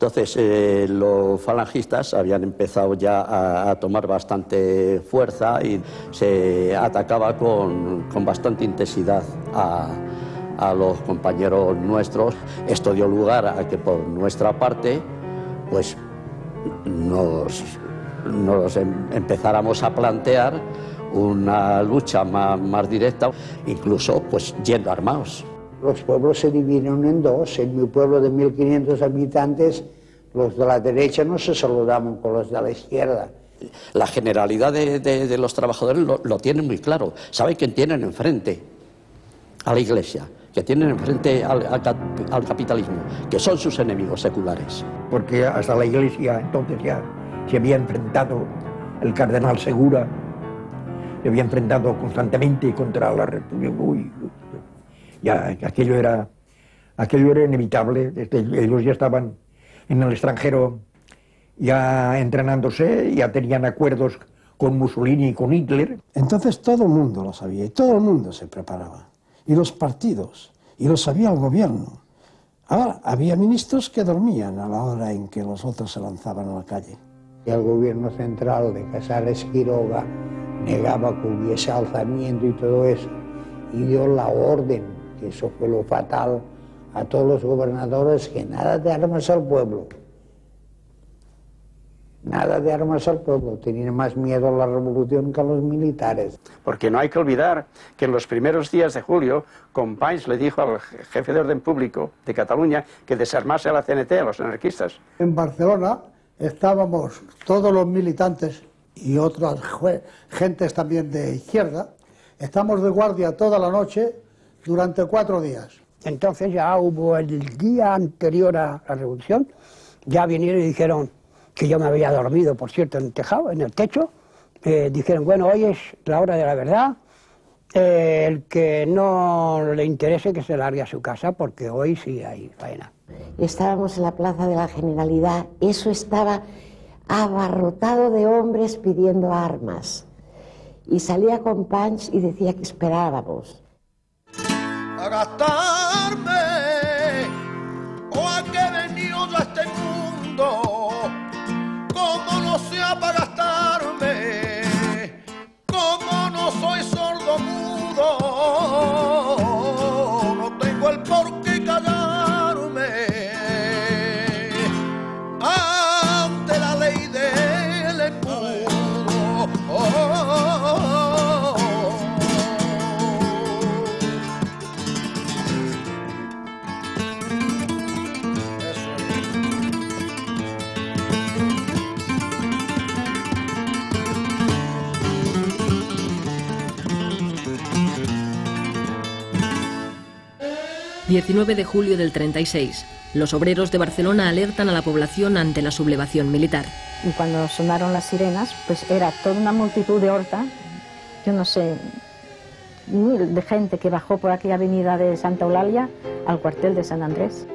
Speaker 26: Entonces, eh, los falangistas habían empezado ya a, tomar bastante fuerza y se atacaba con, bastante intensidad a, los compañeros nuestros. Esto dio lugar a que por nuestra parte, pues nos, nos em, empezáramos a plantear una lucha más, más directa, incluso pues yendo armados.
Speaker 15: Los pueblos se dividieron en dos. En mi pueblo de 1.500 habitantes, los de la derecha no se saludaban con los de la izquierda.
Speaker 26: La generalidad de, de- de los trabajadores lo, lo tienen muy claro. Saben quién tienen enfrente a la Iglesia, que tienen enfrente al, al cap- al capitalismo, que son sus enemigos seculares.
Speaker 28: porque hasta la iglesia entonces ya se había enfrentado el cardenal Segura, se había enfrentado constantemente contra la República. Uy, ya aquello era, aquello era inevitable, este, ellos ya estaban en el extranjero ya entrenándose, ya tenían acuerdos con Mussolini y con Hitler.
Speaker 10: Entonces todo el mundo lo sabía y todo el mundo se preparaba. Y los partidos, y lo sabía el gobierno. Ahora, había ministros que dormían a la hora en que los otros se lanzaban a la calle.
Speaker 15: Y el gobierno central de Casares Quiroga negaba que hubiese alzamiento y todo eso. Y dio la orden, que eso fue lo fatal, a todos los gobernadores que nada de armas al pueblo. Nada de armas al pueblo. Tenían más miedo a la revolución que a los militares.
Speaker 3: Porque no hay que olvidar que en los primeros días de julio, Companys le dijo al jefe de orden público de Cataluña que desarmase a la CNT, a los anarquistas.
Speaker 31: En Barcelona estábamos todos los militantes y otras gentes también de izquierda, estamos de guardia toda la noche durante cuatro días.
Speaker 16: Entonces ya hubo el día anterior a la revolución, ya vinieron y dijeron que yo me había dormido, por cierto, en el tejado, en el techo. Eh, dijeron, bueno, hoy es la hora de la verdad. Eh, el que no le interese que se largue a su casa, porque hoy sí hay faena.
Speaker 23: Estábamos en la Plaza de la Generalidad, eso estaba abarrotado de hombres pidiendo armas. Y salía con Panch y decía que esperábamos.
Speaker 6: a gastarme
Speaker 7: 19 de julio del 36. Los obreros de Barcelona alertan a la población ante la sublevación militar.
Speaker 5: Y cuando sonaron las sirenas, pues era toda una multitud de horta, yo no sé, de gente que bajó por aquella avenida de Santa Eulalia al cuartel de San Andrés.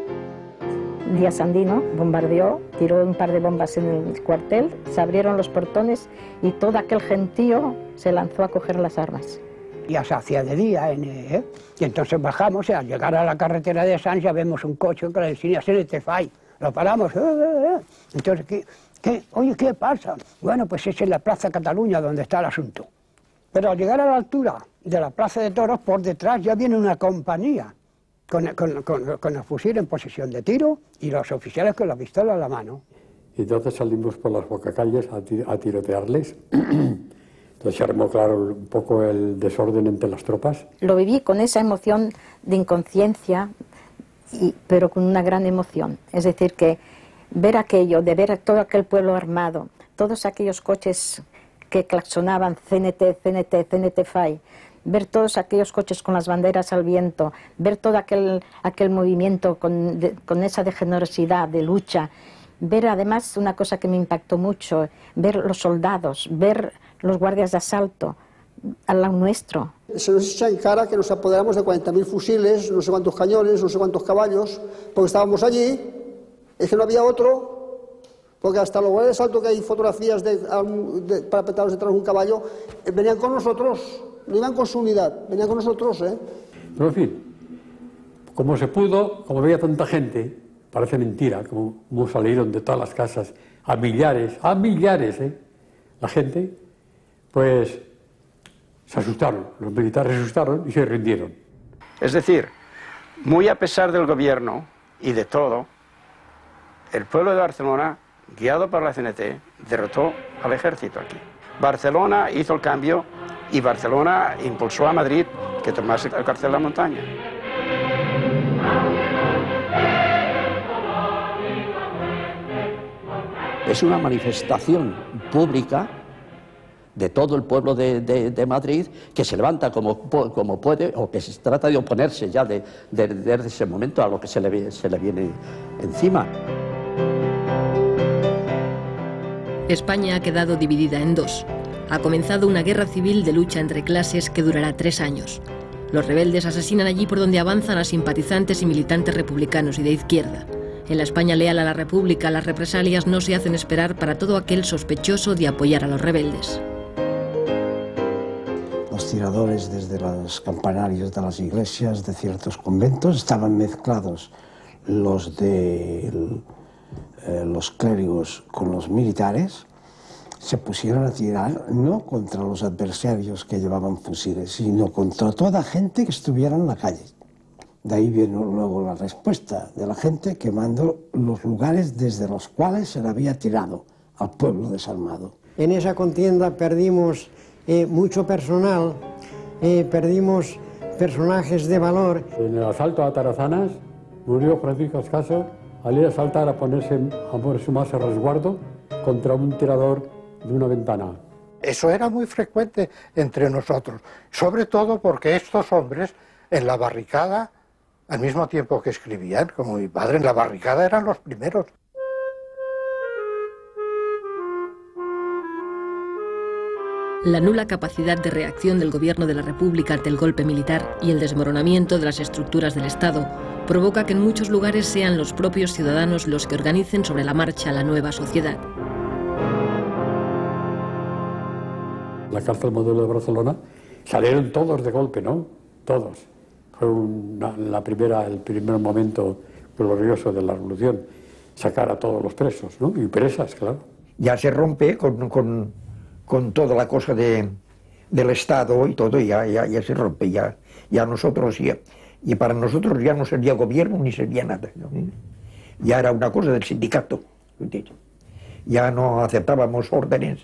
Speaker 5: Díaz Sandino bombardeó, tiró un par de bombas en el cuartel, se abrieron los portones y todo aquel gentío se lanzó a coger las armas.
Speaker 16: Ya se hacía de día, en, eh, y entonces bajamos y al llegar a la carretera de Sanz ya vemos un coche que le enseña CNT FAI. Lo paramos, eh, eh, eh. entonces, ¿qué, qué? Oye, ¿qué pasa? Bueno, pues es en la Plaza Cataluña donde está el asunto. Pero al llegar a la altura de la Plaza de Toros, por detrás ya viene una compañía con, con- con- con el fusil en posición de tiro y los oficiales con la pistola en la mano.
Speaker 4: Entonces salimos por las bocacalles a, a tirotearles. Entonces se armó, un poco el desorden entre las tropas.
Speaker 5: Lo viví con esa emoción de inconsciencia, y- pero con una gran emoción. Es decir, que ver aquello, de ver a todo aquel pueblo armado, todos aquellos coches que claxonaban CNT, CNT, CNT FAI, ver todos aquellos coches con las banderas al viento, ver todo aquel, aquel movimiento con, con esa de generosidad, de lucha, ver además una cosa que me impactó mucho, ver los soldados, ver los guardias de asalto al lado nuestro,
Speaker 22: Se nos echa en cara que nos apoderamos de 40.000 fusiles, no sé cuántos cañones, no sé cuántos caballos, porque estábamos allí, es que no había otro, porque hasta los guardias de asalto que hay fotografías de, de parapetados detrás de un caballo, eh, venían con nosotros, no iban con su unidad, venían con nosotros, ¿eh?
Speaker 4: Pero en fin, como se pudo, como había tanta gente, parece mentira, como, como salieron de todas las casas, a millares, a millares, ¿eh? La gente, pues se asustaron, los militares se asustaron y se rindieron.
Speaker 3: Es decir, muy a pesar del gobierno y de todo, el pueblo de Barcelona, guiado por la CNT, derrotó al ejército aquí. Barcelona hizo el cambio y Barcelona impulsó a Madrid que tomase el cárcel de la montaña.
Speaker 26: Es una manifestación pública de todo el pueblo de, Madrid que se levanta como, como, puede o que se trata de oponerse ya de, desde ese momento a lo que se le, se le viene encima.
Speaker 7: España ha quedado dividida en dos. Ha comenzado una guerra civil de lucha entre clases que durará tres años. Los rebeldes asesinan allí por donde avanzan a simpatizantes y militantes republicanos y de izquierda. En la España leal a la República, las represalias no se hacen esperar para todo aquel sospechoso de apoyar a los rebeldes.
Speaker 10: Los tiradores desde los campanarios de las iglesias de ciertos conventos estaban mezclados los de eh, los clérigos con los militares, se pusieron a tirar no contra los adversarios que llevaban fusiles, sino contra toda gente que estuviera en la calle. De ahí vino luego la respuesta de la gente quemando los lugares desde los cuales se le había tirado al pueblo desarmado.
Speaker 33: En esa contienda perdimos eh, mucho personal, eh, perdimos personajes de valor.
Speaker 4: En el asalto a Tarazanas murió Francisco Escaso al ir a saltar a ponerse, a ponerse más a resguardo contra un tirador de una ventana.
Speaker 14: Eso era muy frecuente entre nosotros, sobre todo porque estos hombres en la barricada al mismo tiempo que escribían, como mi padre en la barricada eran los primeros.
Speaker 7: La nula capacidad de reacción del gobierno de la República ante el golpe militar y el desmoronamiento de las estructuras del Estado provoca que en muchos lugares sean los propios ciudadanos los que organicen sobre la marcha la nueva sociedad.
Speaker 4: La cárcel modelo de Barcelona salieron todos de golpe, ¿no? Todos fue la primera, el primer momento glorioso de la revolución, sacar a todos los presos, ¿no? Y presas, claro.
Speaker 28: Ya se rompe con, con, con toda la cosa de, del Estado y todo, ya, ya, ya se rompe, ya, ya nosotros, ya, y para nosotros ya no sería gobierno ni sería nada. Ya era una cosa del sindicato. Ya no aceptábamos órdenes,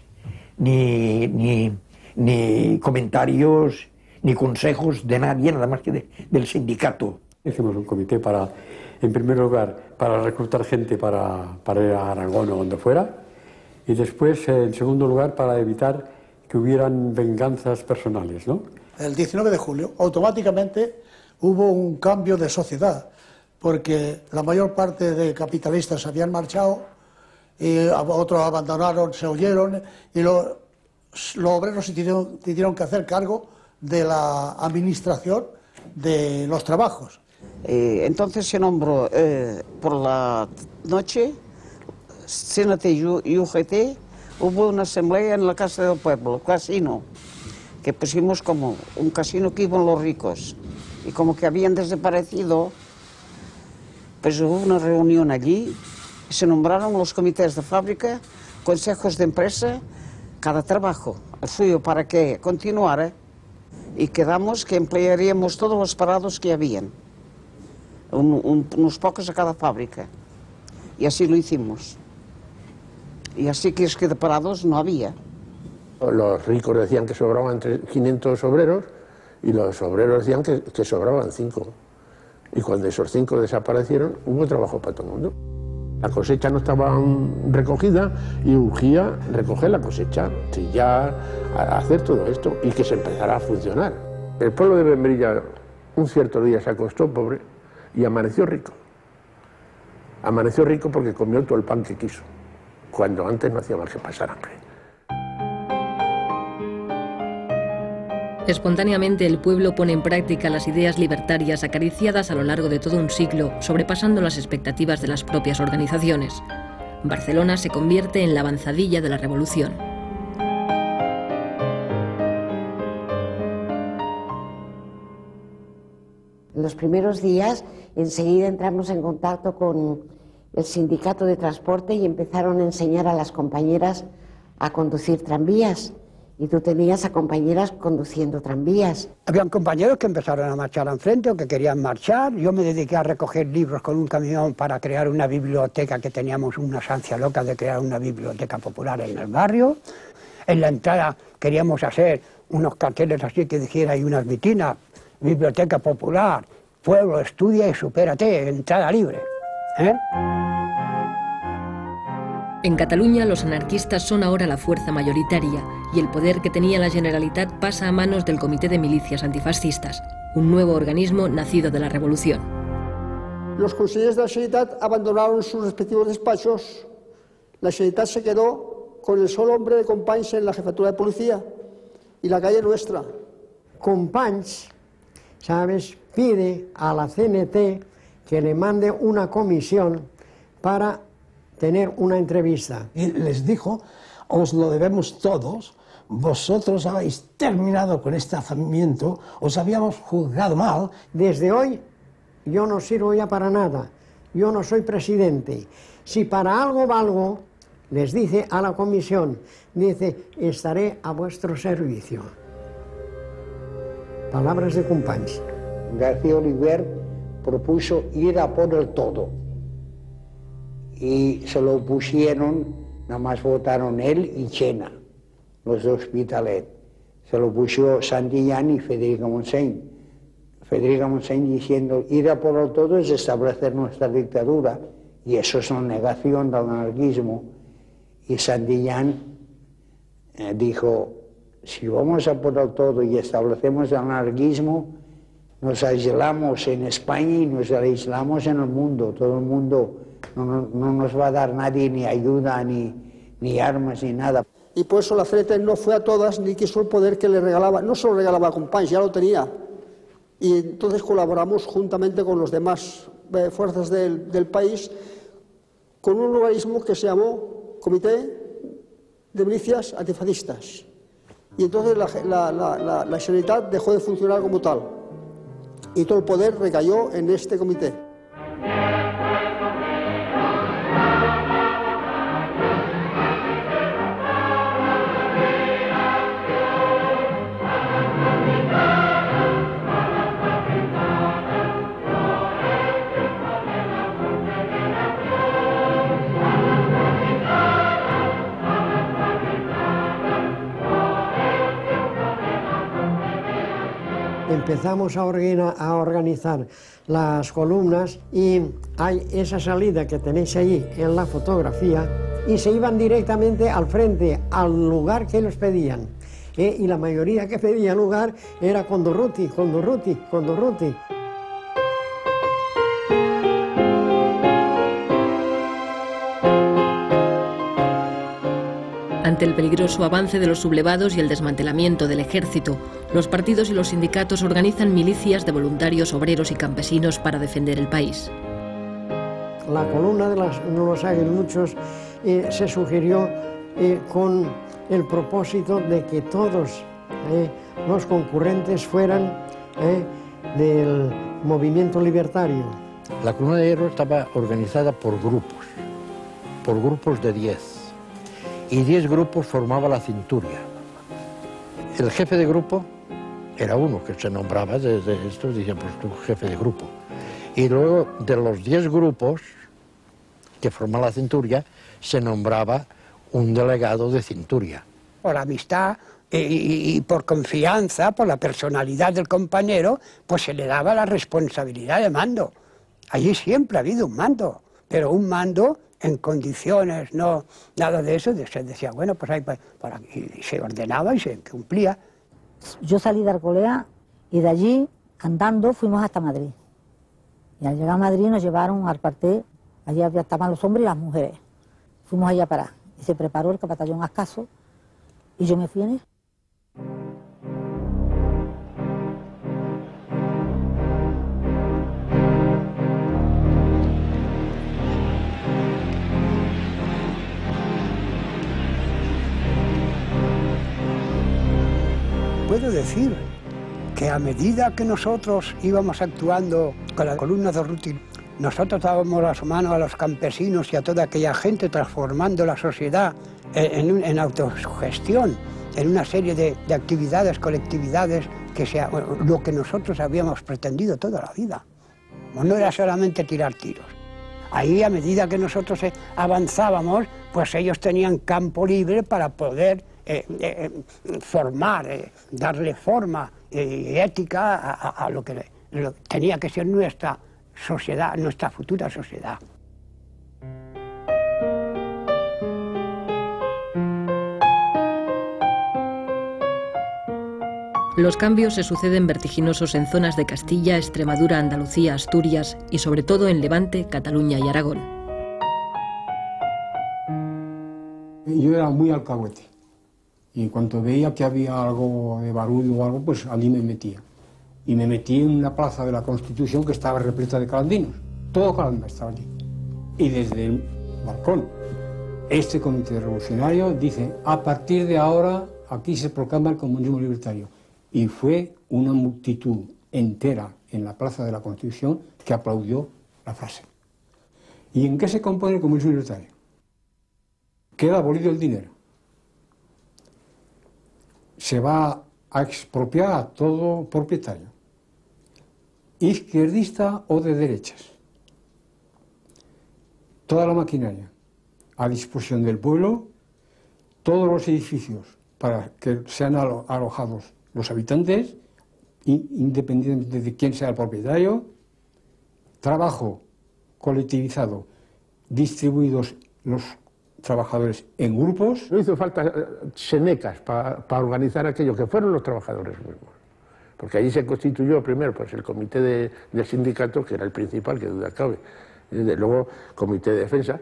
Speaker 28: ni, ni, ni comentarios, ni consejos de nadie, nada más que del sindicato.
Speaker 4: Hicimos un comité para, en primer lugar, para reclutar gente para, para ir a Aragón o donde fuera, y después, en segundo lugar, para evitar que hubieran venganzas personales. ¿no?
Speaker 31: El 19 de julio, automáticamente hubo un cambio de sociedad, porque la mayor parte de capitalistas habían marchado, y otros abandonaron, se oyeron, y los obreros se tuvieron que hacer cargo de la administración de los trabajos.
Speaker 12: Eh, entonces se nombró eh, por la noche, CNT y UGT hubo una asamblea en la Casa del Pueblo, casino, que pusimos como un casino que iban los ricos. Y como que habían desaparecido, pues hubo una reunión allí, y se nombraron los comités de fábrica, consejos de empresa, cada trabajo, el suyo, para que continuara. Y quedamos que emplearíamos todos los parados que habían, un, un, unos pocos a cada fábrica. Y así lo hicimos. Y así que es que de parados no había.
Speaker 34: Los ricos decían que sobraban 500 obreros y los obreros decían que, sobraban 5. Y cuando esos 5 desaparecieron, hubo trabajo para todo el mundo. La cosecha no estaba recogida y urgía recoger la cosecha, trillar, hacer todo esto y que se empezara a funcionar. El pueblo de Bembrilla un cierto día se acostó pobre y amaneció rico. Amaneció rico porque comió todo el pan que quiso, cuando antes no hacía más que pasar hambre.
Speaker 7: Espontáneamente el pueblo pone en práctica las ideas libertarias acariciadas a lo largo de todo un siglo, sobrepasando las expectativas de las propias organizaciones. Barcelona se convierte en la avanzadilla de la revolución.
Speaker 23: En los primeros días enseguida entramos en contacto con el sindicato de transporte y empezaron a enseñar a las compañeras a conducir tranvías y tú tenías a compañeras conduciendo tranvías.
Speaker 16: Habían compañeros que empezaron a marchar enfrente o que querían marchar. Yo me dediqué a recoger libros con un camión para crear una biblioteca, que teníamos una ansia loca de crear una biblioteca popular en el barrio. En la entrada queríamos hacer unos carteles así que dijera hay unas vitinas, biblioteca popular, pueblo, estudia y supérate, entrada libre. ¿Eh?
Speaker 7: En Cataluña los anarquistas son ahora la fuerza mayoritaria y el poder que tenía la Generalitat pasa a manos del Comité de Milicias Antifascistas, un nuevo organismo nacido de la revolución.
Speaker 22: Los consejeros de la Generalitat abandonaron sus respectivos despachos. La Generalitat se quedó con el solo hombre de Companys en la jefatura de policía y la calle nuestra.
Speaker 33: Companys, ¿sabes?, pide a la CNT que le mande una comisión para tener una entrevista.
Speaker 10: Y les dijo, os lo debemos todos, vosotros habéis terminado con este azamiento, os habíamos juzgado mal.
Speaker 33: Desde hoy yo no sirvo ya para nada, yo no soy presidente. Si para algo valgo, les dice a la comisión, dice, estaré a vuestro servicio. Palabras de compañía.
Speaker 15: García Oliver propuso ir a por el todo y se lo pusieron, nada más votaron él y Chena, los de Hospitalet. Se lo puso Santillán y Federica Montseny. Federica Montseny diciendo, ir a por el todo es establecer nuestra dictadura, y eso es una negación del anarquismo. Y Santillán eh, dijo, si vamos a por el todo y establecemos el anarquismo, nos aislamos en España y nos aislamos en el mundo. Todo el mundo no, no, no nos va a dar nadie ni ayuda, ni, ni armas, ni nada.
Speaker 22: Y por eso la CNT no fue a todas ni quiso el poder que le regalaba, no solo regalaba a Companys, ya lo tenía. Y entonces colaboramos juntamente con los demás eh, fuerzas del, país con un organismo que se llamó Comité de Milicias Antifascistas. Y entonces la, la, dejó de funcionar como tal. Y todo el poder recayó en este comité.
Speaker 33: Empezamos a, organizar las columnas y hay esa salida que tenéis allí en la fotografía y se iban directamente al frente, al lugar que ellos pedían. ¿eh? Y la mayoría que pedía lugar era Condorruti, Condorruti, Condorruti.
Speaker 7: Ante el peligroso avance de los sublevados y el desmantelamiento del ejército, los partidos y los sindicatos organizan milicias de voluntarios obreros y campesinos para defender el país.
Speaker 33: La columna de las, no los aguiluchos eh, se sugirió eh, con el propósito de que todos eh, los concurrentes fueran eh, del movimiento libertario.
Speaker 28: La columna de hierro estaba organizada por grupos, por grupos de 10. Y 10 grupos formaba la cinturia. El jefe de grupo era uno que se nombraba desde estos, decían, pues tú jefe de grupo. Y luego de los 10 grupos que forman la cinturia, se nombraba un delegado de cinturia.
Speaker 16: por amistad y- y por confianza, por la personalidad del compañero, pues se le daba la responsabilidad de mando. Allí siempre ha habido un mando, pero un mando en condiciones, no nada de eso, se decía, bueno, pues ahí pa- para, y se ordenaba y se cumplía.
Speaker 35: Yo salí de Arcolea y de allí, andando, fuimos hasta Madrid. Y al llegar a Madrid nos llevaron al cuartel, allí estaban los hombres y las mujeres. Fuimos allá para y se preparó el capatallón Ascaso y yo me fui en él.
Speaker 16: Puedo decir que a medida que nosotros íbamos actuando con la columna de Ruti, nosotros dábamos las manos a los campesinos y a toda aquella gente transformando la sociedad en, en en autosugestión, en una serie de, de actividades, colectividades, que sea lo que nosotros habíamos pretendido toda la vida. No era solamente tirar tiros. Ahí, a medida que nosotros eh, avanzábamos, pues ellos tenían campo libre para poder eh, eh, formar, eh, darle forma y ética a, lo que tenía que ser nuestra sociedad, nuestra futura sociedad.
Speaker 7: Los cambios se suceden vertiginosos en zonas de Castilla, Extremadura, Andalucía, Asturias y sobre todo en Levante, Cataluña y Aragón.
Speaker 19: Yo era muy alcahuete y en cuanto veía que había algo de barullo o algo, pues allí me metía. Y me metí en una plaza de la Constitución que estaba repleta de calandinos. Todo Calanda estaba allí. Y desde el balcón, este comité revolucionario dice, a partir de ahora aquí se proclama el comunismo libertario y fue una multitud entera en la Plaza de la Constitución que aplaudió la frase. ¿Y en qué se compone el comunismo libertario? Queda abolido el dinero. Se va a expropiar a todo propietario, izquierdista o de derechas. Toda la maquinaria a disposición del pueblo, todos los edificios para que sean alojados los habitantes, independientemente de quién sea el propietario, trabajo colectivizado, distribuidos los trabajadores en grupos.
Speaker 34: No hizo falta eh, senecas para organizar aquello, que fueron los trabajadores mismos. Porque allí se constituyó primero pues, el comité de, del sindicato, que era el principal, que duda cabe. Y luego, comité de defensa,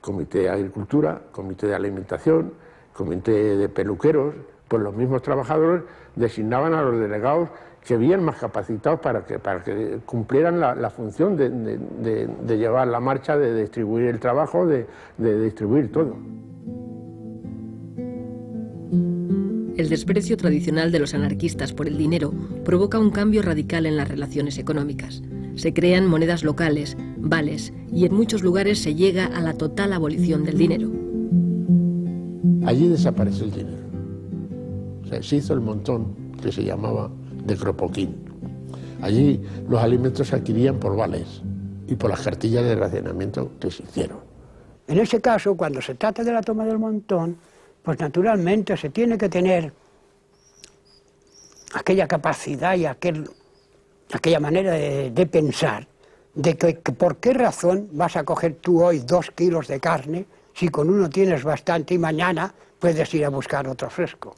Speaker 34: comité de agricultura, comité de alimentación, comité de peluqueros, pues los mismos trabajadores designaban a los delegados que bien más capacitados para que, para que cumplieran la, función de, llevar la marcha, de distribuir el trabajo, de, de distribuir todo.
Speaker 7: El desprecio tradicional de los anarquistas por el dinero provoca un cambio radical en las relaciones económicas. Se crean monedas locales, vales, y en muchos lugares se llega a la total abolición del dinero.
Speaker 34: Allí desapareció el dinero se hizo el montón que se llamaba de Cropoquín. Allí los alimentos se adquirían por vales y por las cartillas de racionamiento que se hicieron.
Speaker 16: En ese caso, cuando se trata de la toma del montón, pues naturalmente se tiene que tener aquella capacidad y aquel, aquella manera de, pensar de que, por qué razón vas a coger tú hoy dos kilos de carne si con uno tienes bastante y mañana puedes ir a buscar otro fresco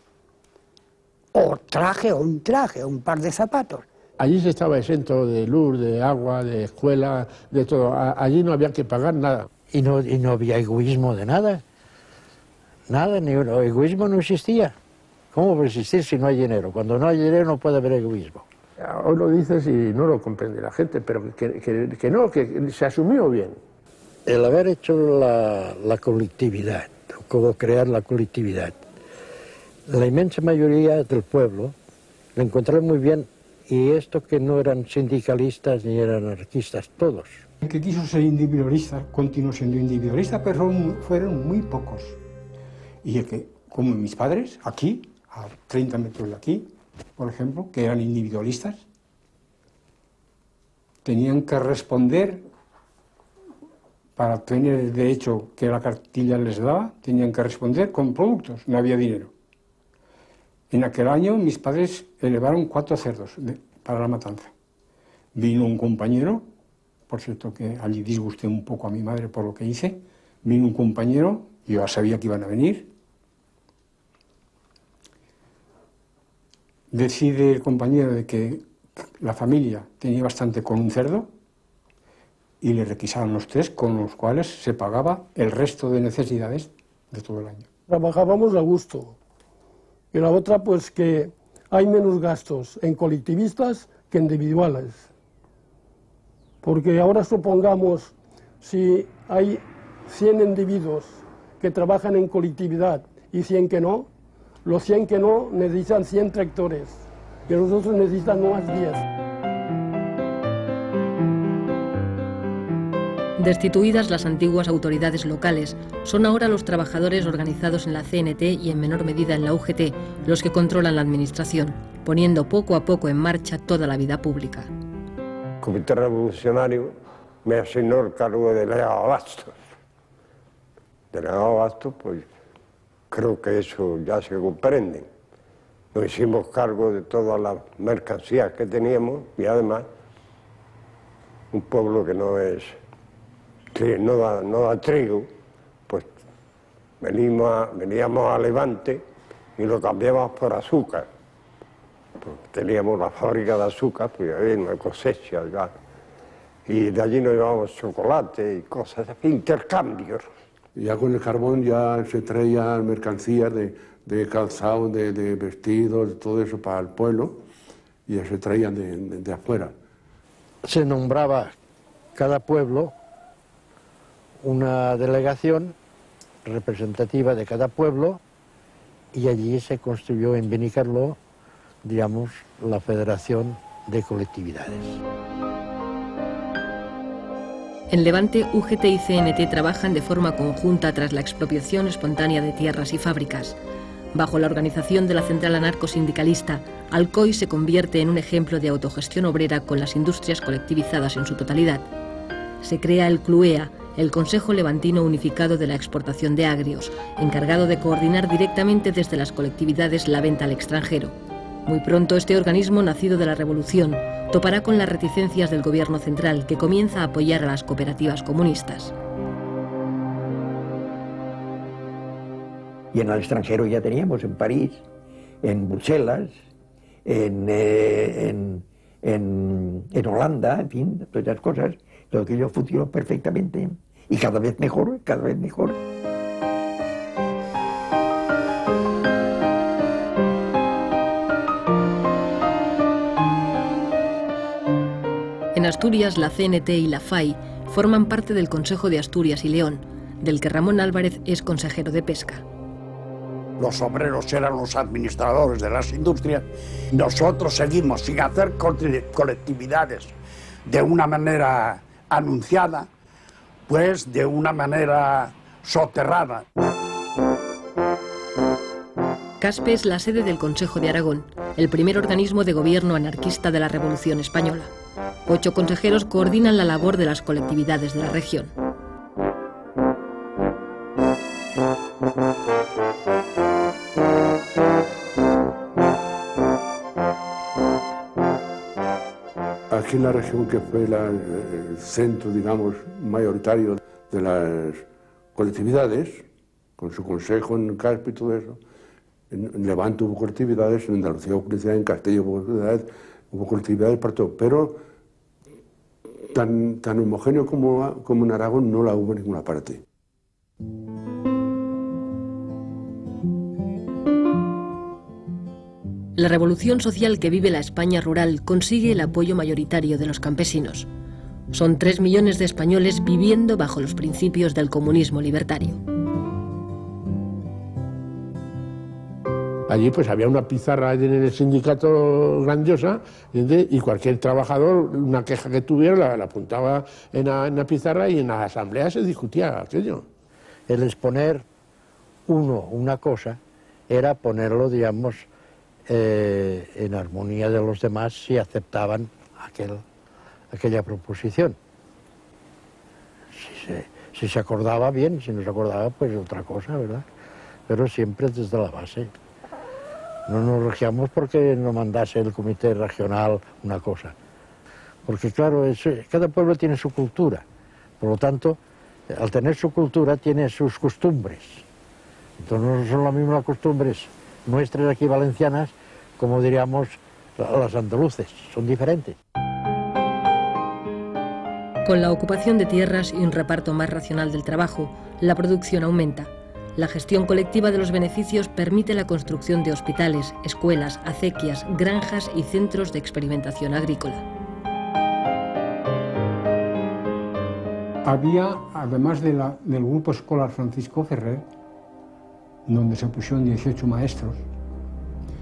Speaker 16: o traje o un traje, o un par de zapatos.
Speaker 34: Allí se estaba exento de luz, de agua, de escuela, de todo. Allí no había que pagar nada.
Speaker 28: Y no, y no había egoísmo de nada. Nada, ni el egoísmo no existía. ¿Cómo puede existir si no hay dinero? Cuando no hay dinero no puede haber egoísmo.
Speaker 34: Hoy lo dices y no lo comprende la gente, pero que, que, no, que se asumió bien.
Speaker 28: El haber hecho la, la colectividad, como crear la colectividad, la inmensa mayoría del pueblo lo encontraron muy bien y esto que no eran sindicalistas ni eran anarquistas, todos.
Speaker 19: El que quiso ser individualista continuó siendo individualista, pero fueron muy pocos. Y el que, como mis padres, aquí, a 30 metros de aquí, por ejemplo, que eran individualistas, tenían que responder para tener el derecho que la cartilla les daba, tenían que responder con productos, no había dinero. En aquel año mis padres elevaron cuatro cerdos para la matanza. Vino un compañero, por cierto que allí disgusté un poco a mi madre por lo que hice, vino un compañero, yo ya sabía que iban a venir, decide el compañero de que la familia tenía bastante con un cerdo y le requisaron los tres con los cuales se pagaba el resto de necesidades de todo el año.
Speaker 36: Trabajábamos a gusto, y la otra pues que hay menos gastos en colectivistas que individuales. Porque ahora supongamos si hay 100 individuos que trabajan en colectividad y 100 que no, los 100 que no necesitan 100 tractores y los otros necesitan más 10.
Speaker 7: Destituidas las antiguas autoridades locales, son ahora los trabajadores organizados en la CNT y en menor medida en la UGT los que controlan la administración, poniendo poco a poco en marcha toda la vida pública.
Speaker 9: El Comité Revolucionario me asignó el cargo de delegado Bastos. Delegado Bastos, pues creo que eso ya se comprende. Nos hicimos cargo de todas las mercancías que teníamos y además un pueblo que no es que no da, trigo, pues venimos veníamos a Levante y lo cambiamos por azúcar. campo. Teníamos la fábrica de azúcar, pues había una cosecha ya. Y de allí nos llevábamos chocolate y cosas, intercambios.
Speaker 34: Ya con el carbón ya se traían mercancías de, de calzado, de, de, vestidos, todo eso para el pueblo, y ya se traían de, de, de afuera.
Speaker 27: Se nombraba cada pueblo una delegación representativa de cada pueblo y allí se construyó en Benicarló, digamos, la Federación de Colectividades.
Speaker 7: En Levante, UGT y CNT trabajan de forma conjunta tras la expropiación espontánea de tierras y fábricas. Bajo la organización de la Central Anarco-Sindicalista, Alcoy se convierte en un ejemplo de autogestión obrera con las industrias colectivizadas en su totalidad. Se crea el CLUEA, el Consejo Levantino Unificado de la Exportación de Agrios, encargado de coordinar directamente desde las colectividades la venta al extranjero. Muy pronto este organismo nacido de la revolución topará con las reticencias del gobierno central que comienza a apoyar a las cooperativas comunistas.
Speaker 28: Y en el extranjero ya teníamos, en París, en Bruselas, en, eh, en, en, en Holanda, en fin, todas esas cosas. Todo aquello funcionó perfectamente y cada vez mejor, cada vez mejor.
Speaker 7: En Asturias, la CNT y la FAI forman parte del Consejo de Asturias y León, del que Ramón Álvarez es consejero de Pesca.
Speaker 37: Los obreros eran los administradores de las industrias. Nosotros seguimos sin hacer colectividades de una manera anunciada, pues de una manera soterrada.
Speaker 7: Caspe es la sede del Consejo de Aragón, el primer organismo de gobierno anarquista de la Revolución Española. Ocho consejeros coordinan la labor de las colectividades de la región.
Speaker 34: Aquí en la región que fue el centro, digamos, mayoritario de las colectividades, con su consejo en Caspe y todo eso, en, en Levante hubo colectividades, en Andalucía hubo colectividades, en Castilla hubo colectividades, hubo colectividades para todo, pero tan, tan homogéneo como, como en Aragón no la hubo en ninguna parte.
Speaker 7: La revolución social que vive la España rural consigue el apoyo mayoritario de los campesinos. Son tres millones de españoles viviendo bajo los principios del comunismo libertario.
Speaker 34: Allí pues había una pizarra en el sindicato grandiosa y cualquier trabajador, una queja que tuviera, la, la apuntaba en la, en la, pizarra y en la asamblea se discutía aquello.
Speaker 27: El exponer uno una cosa era ponerlo, digamos, eh, en armonía de los demás si aceptaban aquel, aquella proposición. Si se, acordaba bien, si no se acordaba, pues otra cosa, ¿verdad? Pero siempre desde la base. No nos regíamos porque no mandase el comité regional una cosa. Porque claro, es, cada pueblo tiene su cultura. Por lo tanto, al tener su cultura tiene sus costumbres. Entonces no son las mismas costumbres nuestras aquí valencianas como diríamos las andaluces, son diferentes.
Speaker 7: Con la ocupación de tierras y un reparto más racional del trabajo, la producción aumenta. La gestión colectiva de los beneficios permite la construcción de hospitales, escuelas, acequias, granjas y centros de experimentación agrícola.
Speaker 19: Había, además de la, del grupo escolar Francisco Ferrer, donde se pusieron 18 maestros,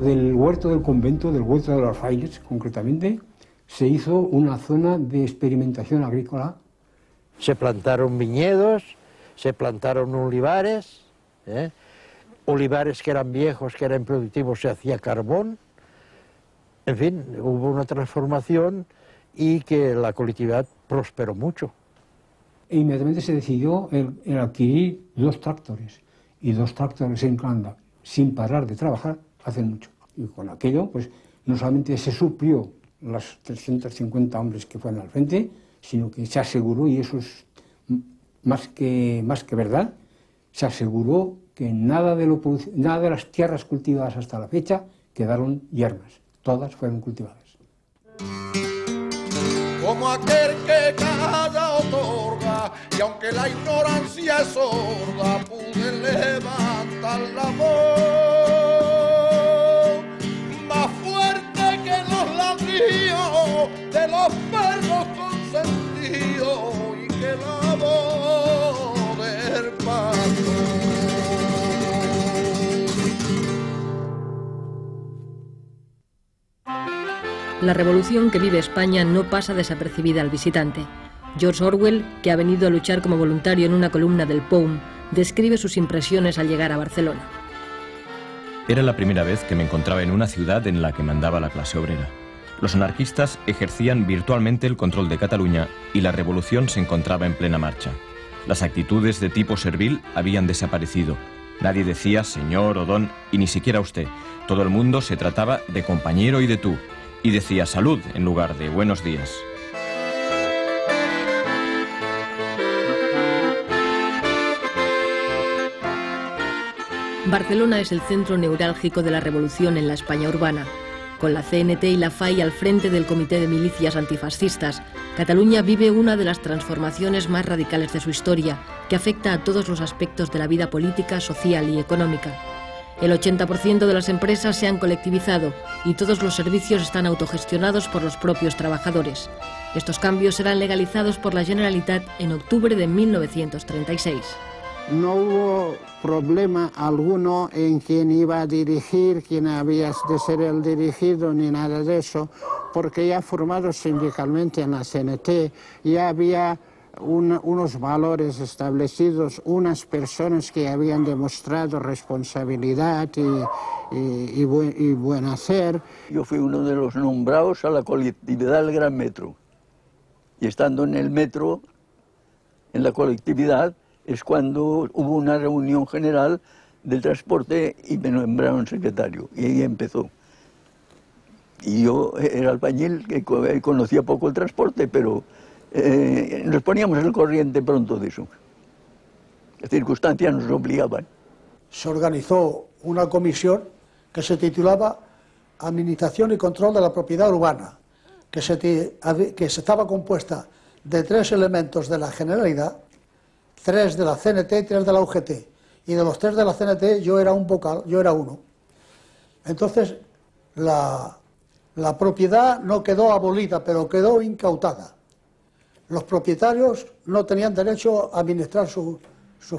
Speaker 19: del huerto del convento, del huerto de los frailes concretamente, se hizo una zona de experimentación agrícola.
Speaker 27: Se plantaron viñedos, se plantaron olivares, ¿eh? olivares que eran viejos, que eran productivos, se hacía carbón. En fin, hubo una transformación y que la colectividad prosperó mucho.
Speaker 19: E inmediatamente se decidió el, el adquirir dos tractores y dos tractores en Canda, sin parar de trabajar, hace mucho. Y con aquello, pues no solamente se suplió las 350 hombres que fueron al frente, sino que se aseguró, y eso es más que, más que verdad, se aseguró que nada de, lo, nada de las tierras cultivadas hasta la fecha quedaron yermas. todas fueron cultivadas.
Speaker 6: Como aquel que calla otorga, y aunque la ignorancia es sorda, pude levantar la voz más fuerte que los ladrillos de los perros consentidos y que la voz del
Speaker 7: La revolución que vive España no pasa desapercibida al visitante. George Orwell, que ha venido a luchar como voluntario en una columna del POUM, describe sus impresiones al llegar a Barcelona.
Speaker 38: Era la primera vez que me encontraba en una ciudad en la que mandaba la clase obrera. Los anarquistas ejercían virtualmente el control de Cataluña y la revolución se encontraba en plena marcha. Las actitudes de tipo servil habían desaparecido. Nadie decía señor o don y ni siquiera usted. Todo el mundo se trataba de compañero y de tú, y decía salud en lugar de buenos días.
Speaker 7: Barcelona es el centro neurálgico de la revolución en la España urbana. Con la CNT y la FAI al frente del Comité de Milicias Antifascistas, Cataluña vive una de las transformaciones más radicales de su historia, que afecta a todos los aspectos de la vida política, social y económica. El 80% de las empresas se han colectivizado y todos los servicios están autogestionados por los propios trabajadores. Estos cambios serán legalizados por la Generalitat en octubre de 1936.
Speaker 11: No hubo problema alguno en quién iba a dirigir, quién había de ser el dirigido, ni nada de eso, porque ya formado sindicalmente en la CNT, ya había unos valores establecidos, unas personas que habían demostrado responsabilidad y, y buen hacer.
Speaker 2: Yo fui uno de los nombrados a la colectividad del Gran Metro. Y estando en el metro, en la colectividad, es cuando hubo una reunión general del transporte y me nombraron secretario. Y ahí empezó. Y yo era albañil, que conocía poco el transporte, pero eh, nos poníamos el corriente pronto de eso. Las circunstancias nos obligaban.
Speaker 31: Se organizó una comisión que se titulaba Administración y Control de la Propiedad Urbana, que se, que estaba compuesta de tres elementos de la Generalidad, tres de la CNT y tres de la UGT. Y de los tres de la CNT yo era un vocal, yo era uno. Entonces, la, propiedad no quedó abolida, pero quedó incautada. Los propietarios no tenían derecho a administrar sus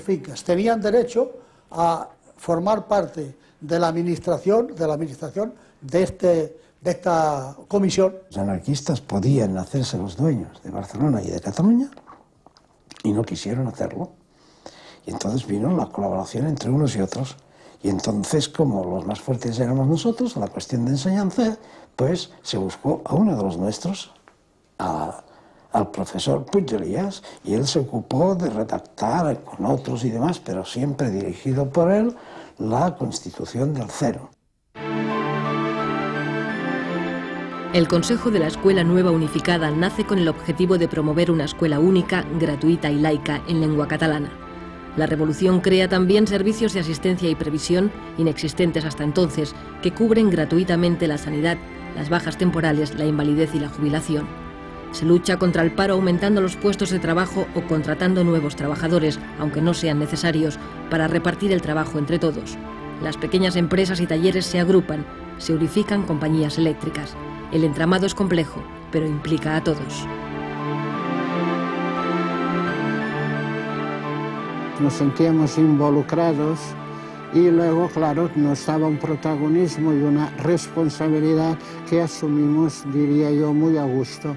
Speaker 31: fincas, tenían derecho a formar parte de la administración, de la administración de, este, de esta comisión.
Speaker 10: Los anarquistas podían hacerse los dueños de Barcelona y de Cataluña y no quisieron hacerlo. Y entonces vino la colaboración entre unos y otros. Y entonces, como los más fuertes éramos nosotros, la cuestión de enseñanza, pues se buscó a uno de los nuestros, al profesor Puig y él se ocupó de redactar con otros y demás, pero siempre dirigido por él, la constitución del cero.
Speaker 7: El Consejo de la Escuela Nueva Unificada nace con el objetivo de promover una escuela única, gratuita y laica en lengua catalana. La revolución crea también servicios de asistencia y previsión, inexistentes hasta entonces, que cubren gratuitamente la sanidad, las bajas temporales, la invalidez y la jubilación. Se lucha contra el paro aumentando los puestos de trabajo o contratando nuevos trabajadores, aunque no sean necesarios, para repartir el trabajo entre todos. Las pequeñas empresas y talleres se agrupan, se unifican compañías eléctricas. El entramado es complejo, pero implica a todos.
Speaker 11: Nos sentíamos involucrados y luego, claro, nos daba un protagonismo y una responsabilidad que asumimos, diría yo, muy a gusto.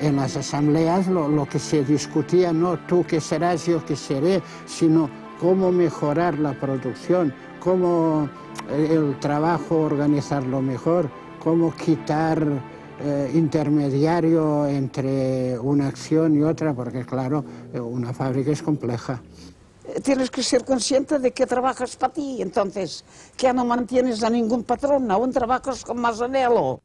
Speaker 11: En las asambleas lo, lo que se discutía no tú que serás, yo que seré, sino cómo mejorar la producción, cómo el trabajo organizarlo mejor, cómo quitar eh, intermediario entre una acción y otra, porque claro, eh, una fábrica es compleja.
Speaker 12: Tienes que ser consciente de que trabajas para ti, entonces, que no mantienes a ningún patrón, aún trabajas con más anhelo.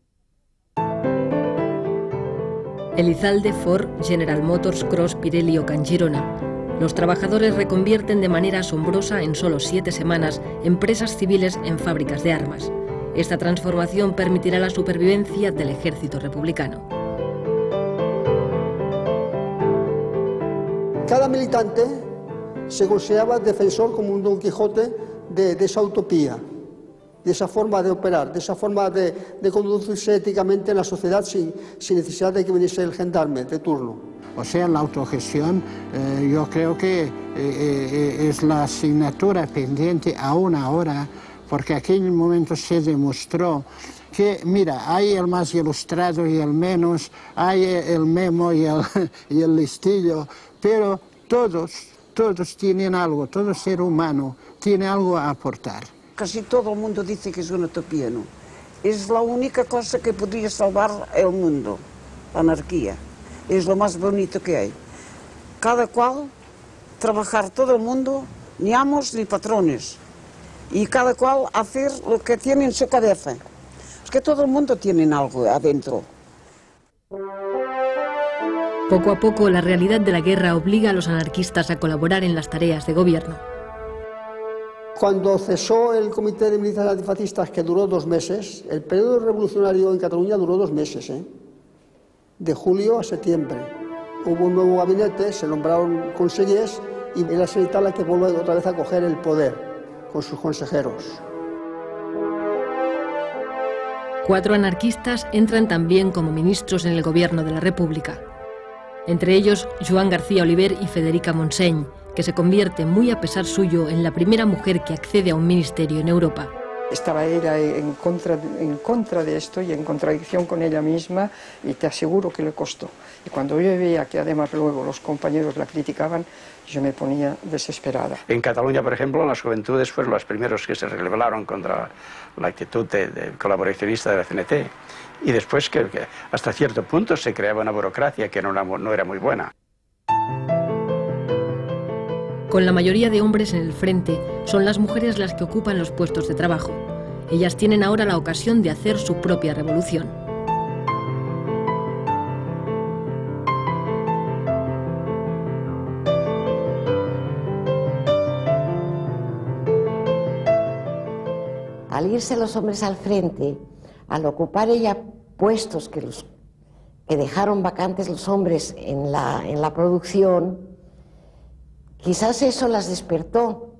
Speaker 7: Elizalde, Ford, General Motors, Cross, Pirelli o Cangirona. Los trabajadores reconvierten de manera asombrosa en solo siete semanas empresas civiles en fábricas de armas. Esta transformación permitirá la supervivencia del ejército republicano.
Speaker 22: Cada militante se consideraba defensor como un Don Quijote de, de esa utopía, de esa forma de operar, de esa forma de, de conducirse éticamente en la sociedad sin, sin, necesidad de que viniese el gendarme de turno.
Speaker 11: O sea, la autogestión eh, yo creo que eh, eh, es la asignatura pendiente aún ahora, porque aquel momento se demostró que, mira, hay el más ilustrado y el menos, hay el memo y el, y listillo, pero todos, todos tienen algo, todo ser humano tiene algo a aportar.
Speaker 12: Casi todo el mundo dice que es una utopía, ¿no? Es la única cosa que podría salvar el mundo, la anarquía. Es lo más bonito que hay. Cada cual, trabajar todo el mundo, ni amos ni patrones. Y cada cual hacer lo que tiene en su cabeza. Es que todo el mundo tiene algo adentro.
Speaker 7: Poco a poco, la realidad de la guerra obliga a los anarquistas a colaborar en las tareas de gobierno.
Speaker 22: Cuando cesó el Comité de Militares Antifascistas, que duró dos meses, el periodo revolucionario en Cataluña duró dos meses, ¿eh? de julio a septiembre. Hubo un nuevo gabinete, se nombraron consellers y era Sanital la que vuelve otra vez a coger el poder con sus consejeros.
Speaker 7: Cuatro anarquistas entran también como ministros en el gobierno de la República entre ellos Joan García Oliver y Federica Montseny, que se convierte muy a pesar suyo en la primera mujer que accede a un ministerio en Europa.
Speaker 39: Estaba ella en contra, en contra de esto y en contradicción con ella misma y te aseguro que le costó. Y cuando yo veía que además luego los compañeros la criticaban, yo me ponía desesperada.
Speaker 37: En Cataluña, por ejemplo, las juventudes fueron los primeros que se rebelaron contra la actitud de, de colaboracionista de la CNT y después que, que, hasta cierto punto se creaba una burocracia que no, no era muy buena.
Speaker 7: Con la mayoría de hombres en el frente, son las mujeres las que ocupan los puestos de trabajo. Ellas tienen ahora la ocasión de hacer su propia revolución.
Speaker 18: Al irse los hombres al frente, al ocupar ella puestos que, los, que dejaron vacantes los hombres en la, en la producción, quizás eso las despertó,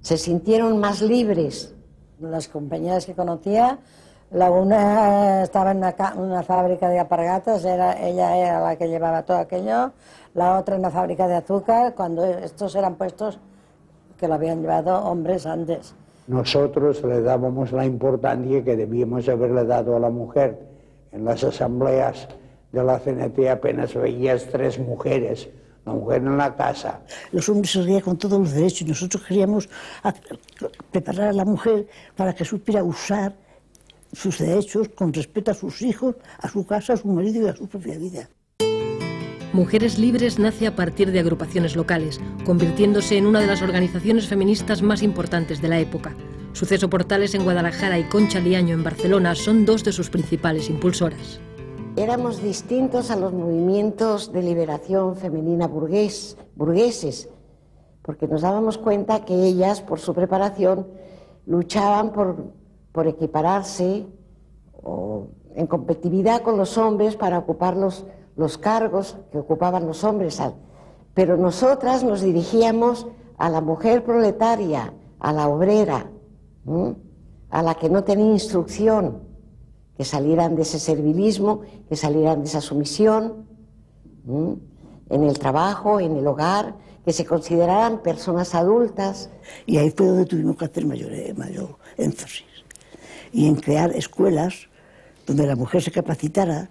Speaker 18: se sintieron más libres.
Speaker 35: Las compañeras que conocía, la una estaba en una, una fábrica de apargatas, era, ella era la que llevaba todo aquello, la otra en una fábrica de azúcar, cuando estos eran puestos que lo habían llevado hombres antes
Speaker 15: nosotros le dábamos la importancia que debíamos haberle dado a la mujer. En las asambleas de la CNT apenas veías tres mujeres, la mujer en la casa.
Speaker 25: Los hombres se rían con todos los derechos y nosotros queríamos preparar a la mujer para que supiera usar sus derechos con respeto a sus hijos, a su casa, a su marido y a su propia vida.
Speaker 7: Mujeres Libres nace a partir de agrupaciones locales, convirtiéndose en una de las organizaciones feministas más importantes de la época. Suceso Portales en Guadalajara y Concha Liaño en Barcelona son dos de sus principales impulsoras.
Speaker 18: Éramos distintos a los movimientos de liberación femenina burgueses, porque nos dábamos cuenta que ellas, por su preparación, luchaban por, por equipararse o en competitividad con los hombres para ocupar los los cargos que ocupaban los hombres, pero nosotras nos dirigíamos a la mujer proletaria, a la obrera, a la que no tenía instrucción, que salieran de ese servilismo, que salieran de esa sumisión, en el trabajo, en el hogar, que se consideraran personas adultas.
Speaker 25: Y ahí fue donde tuvimos que hacer mayor, eh, mayor énfasis. Y en crear escuelas donde la mujer se capacitara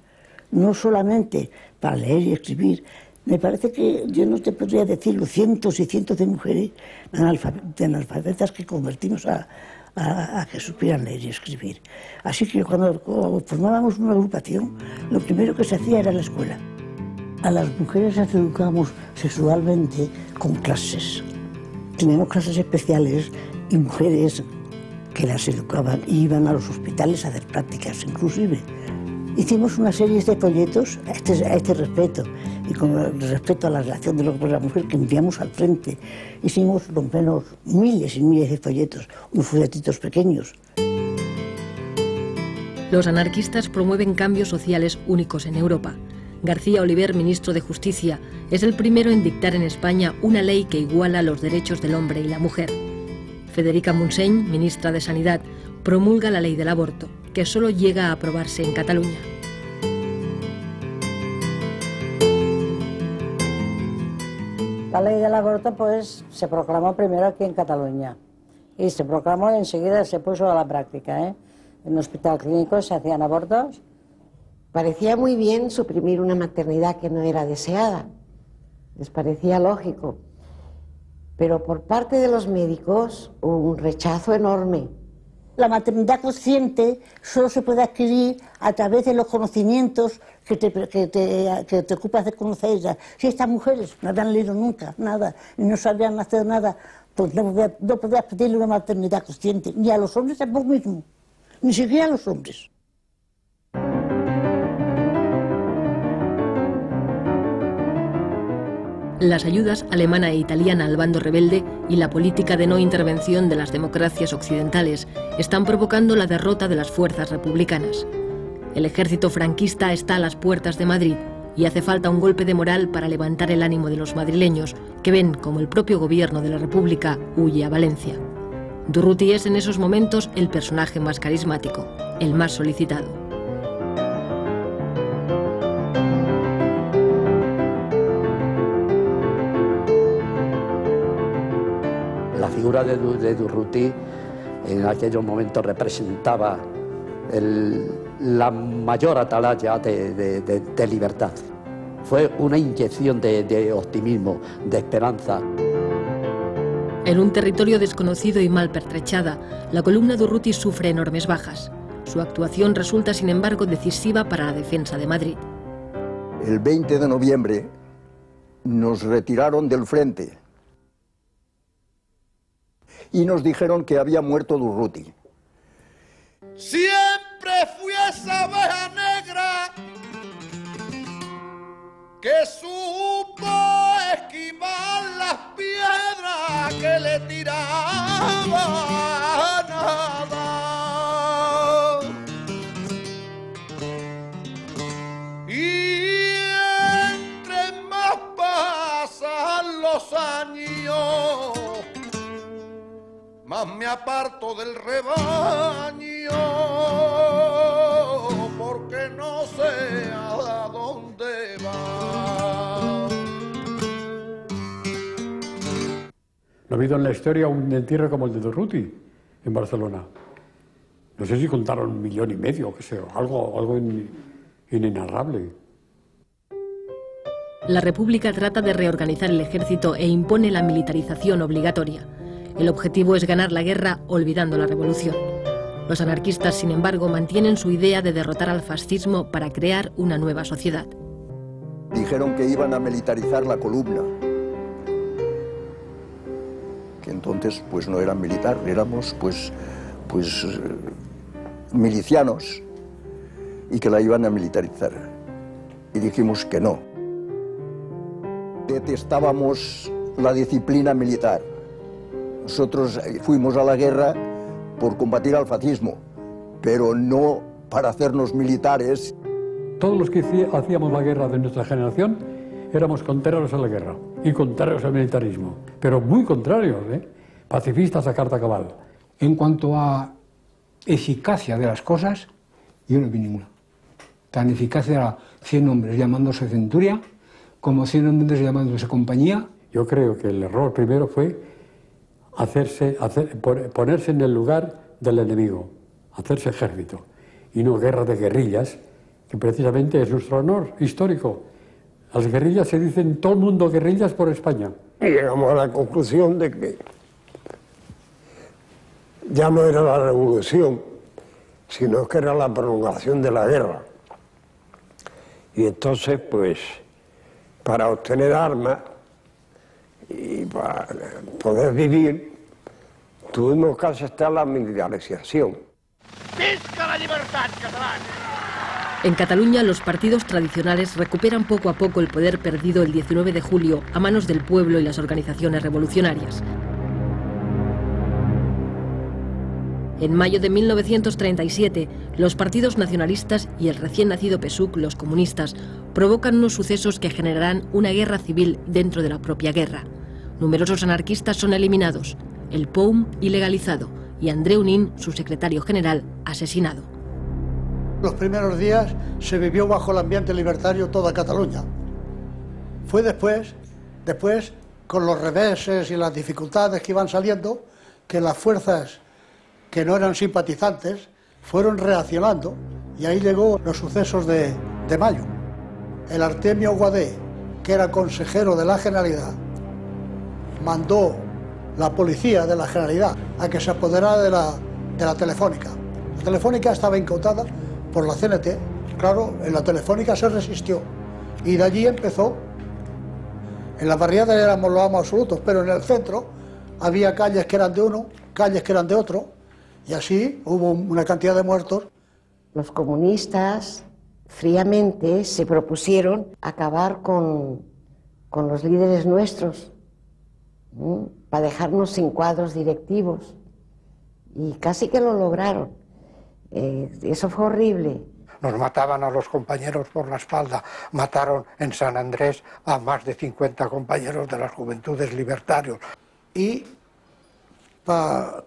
Speaker 25: no solamente para leer y escribir, me parece que yo no te podría decirlo, cientos y cientos de mujeres analfabetas que convertimos a, a, que supieran leer y escribir. Así que cuando, formábamos una agrupación, lo primero que se hacía era la escuela. A las mujeres las educábamos sexualmente con clases. Teníamos clases especiales y mujeres que las educaban y iban a los hospitales a hacer prácticas inclusive. Hicimos una serie de folletos a este, a este respecto. y con el respeto a la relación de los de la mujer que enviamos al frente. Hicimos lo menos miles y miles de folletos, unos folletitos pequeños.
Speaker 7: Los anarquistas promueven cambios sociales únicos en Europa. García Oliver, ministro de Justicia, es el primero en dictar en España una ley que iguala los derechos del hombre y la mujer. Federica Montseny, ministra de Sanidad, promulga la ley del aborto, que solo llega a aprobarse en Cataluña.
Speaker 17: La ley del aborto pues se proclamó primero aquí en Cataluña y se proclamó y enseguida se puso a la práctica. ¿eh? En el hospital clínico se hacían abortos.
Speaker 18: Parecía muy bien suprimir una maternidad que no era deseada, les parecía lógico, pero por parte de los médicos hubo un rechazo enorme.
Speaker 25: La maternidad consciente solo se puede adquirir a través de los conocimientos que te, que te, que te ocupas de conocer. Si estas mujeres no habían leído nunca nada y no sabían hacer nada, pues no, podías, no podías pedirle una maternidad consciente, ni a los hombres tampoco mismo, ni siquiera a los hombres.
Speaker 7: Las ayudas alemana e italiana al bando rebelde y la política de no intervención de las democracias occidentales están provocando la derrota de las fuerzas republicanas. El ejército franquista está a las puertas de Madrid y hace falta un golpe de moral para levantar el ánimo de los madrileños, que ven como el propio gobierno de la República huye a Valencia. Durruti es en esos momentos el personaje más carismático, el más solicitado.
Speaker 26: Figura de, de Durruti en aquellos momentos representaba el, la mayor atalaya de, de, de, de, libertad. Fue una inyección de, de optimismo, de esperanza.
Speaker 7: En un territorio desconocido y mal pertrechada, la columna Durruti sufre enormes bajas. Su actuación resulta, sin embargo, decisiva para la defensa de Madrid.
Speaker 40: El 20 de noviembre nos retiraron del frente y nos dijeron que había muerto Durruti.
Speaker 6: Siempre fui esa abeja negra que supo esquivar las piedras que le tiraban. Más me aparto del rebaño porque no sé a dónde va.
Speaker 4: No ha habido en la historia un entierro como el de Durruti en Barcelona. No sé si contaron un millón y medio, que sea, algo, algo in, inenarrable.
Speaker 7: La República trata de reorganizar el ejército e impone la militarización obligatoria. El objetivo es ganar la guerra olvidando la revolución. Los anarquistas, sin embargo, mantienen su idea de derrotar al fascismo para crear una nueva sociedad.
Speaker 40: Dijeron que iban a militarizar la columna, que entonces pues no eran militar, éramos pues, pues milicianos y que la iban a militarizar. Y dijimos que no. Detestábamos la disciplina militar. Nosotros fuimos a la guerra por combatir al fascismo, pero no para hacernos militares.
Speaker 4: Todos los que hacíamos la guerra de nuestra generación éramos contrarios a la guerra y contrarios al militarismo, pero muy contrarios, ¿eh? pacifistas a carta cabal. En cuanto a eficacia de las cosas, yo no vi ninguna. Tan eficaz era 100 hombres llamándose centuria como 100 hombres llamándose compañía. Yo creo que el error primero fue hacerse, hacer, ponerse en el lugar del enemigo, hacerse ejército, y no guerra de guerrillas, que precisamente es nuestro honor histórico. Las guerrillas se dicen todo el mundo guerrillas por España.
Speaker 9: Y llegamos a la conclusión de que ya no era la revolución, sino que era la prolongación de la guerra. Y entonces, pues, para obtener armas y para poder vivir, tuvimos que aceptar la militarización.
Speaker 6: ¡Visca la libertad catalana!
Speaker 7: En Cataluña, los partidos tradicionales recuperan poco a poco el poder perdido el 19 de julio a manos del pueblo y las organizaciones revolucionarias. En mayo de 1937, los partidos nacionalistas y el recién nacido PSUC, los comunistas, provocan unos sucesos que generarán una guerra civil dentro de la propia guerra. Numerosos anarquistas son eliminados, el POUM ilegalizado y André Unín, su secretario general, asesinado.
Speaker 31: Los primeros días se vivió bajo el ambiente libertario toda Cataluña. Fue después, después, con los reveses y las dificultades que iban saliendo, que las fuerzas que no eran simpatizantes fueron reaccionando y ahí llegó los sucesos de, de mayo. El Artemio Guadé, que era consejero de la Generalidad, mandó la policía de la Generalidad a que se apoderara de la, de la Telefónica. La Telefónica estaba incautada por la CNT, claro, en la Telefónica se resistió y de allí empezó. En la barriada éramos los amos absolutos, pero en el centro había calles que eran de uno, calles que eran de otro, y así hubo una cantidad de muertos.
Speaker 18: Los comunistas fríamente se propusieron acabar con, con los líderes nuestros, para dejarnos sin cuadros directivos. Y casi que lo lograron. Eh, eso fue horrible.
Speaker 14: Nos mataban a los compañeros por la espalda. Mataron en San Andrés a más de 50 compañeros de las juventudes libertarios.
Speaker 31: Y para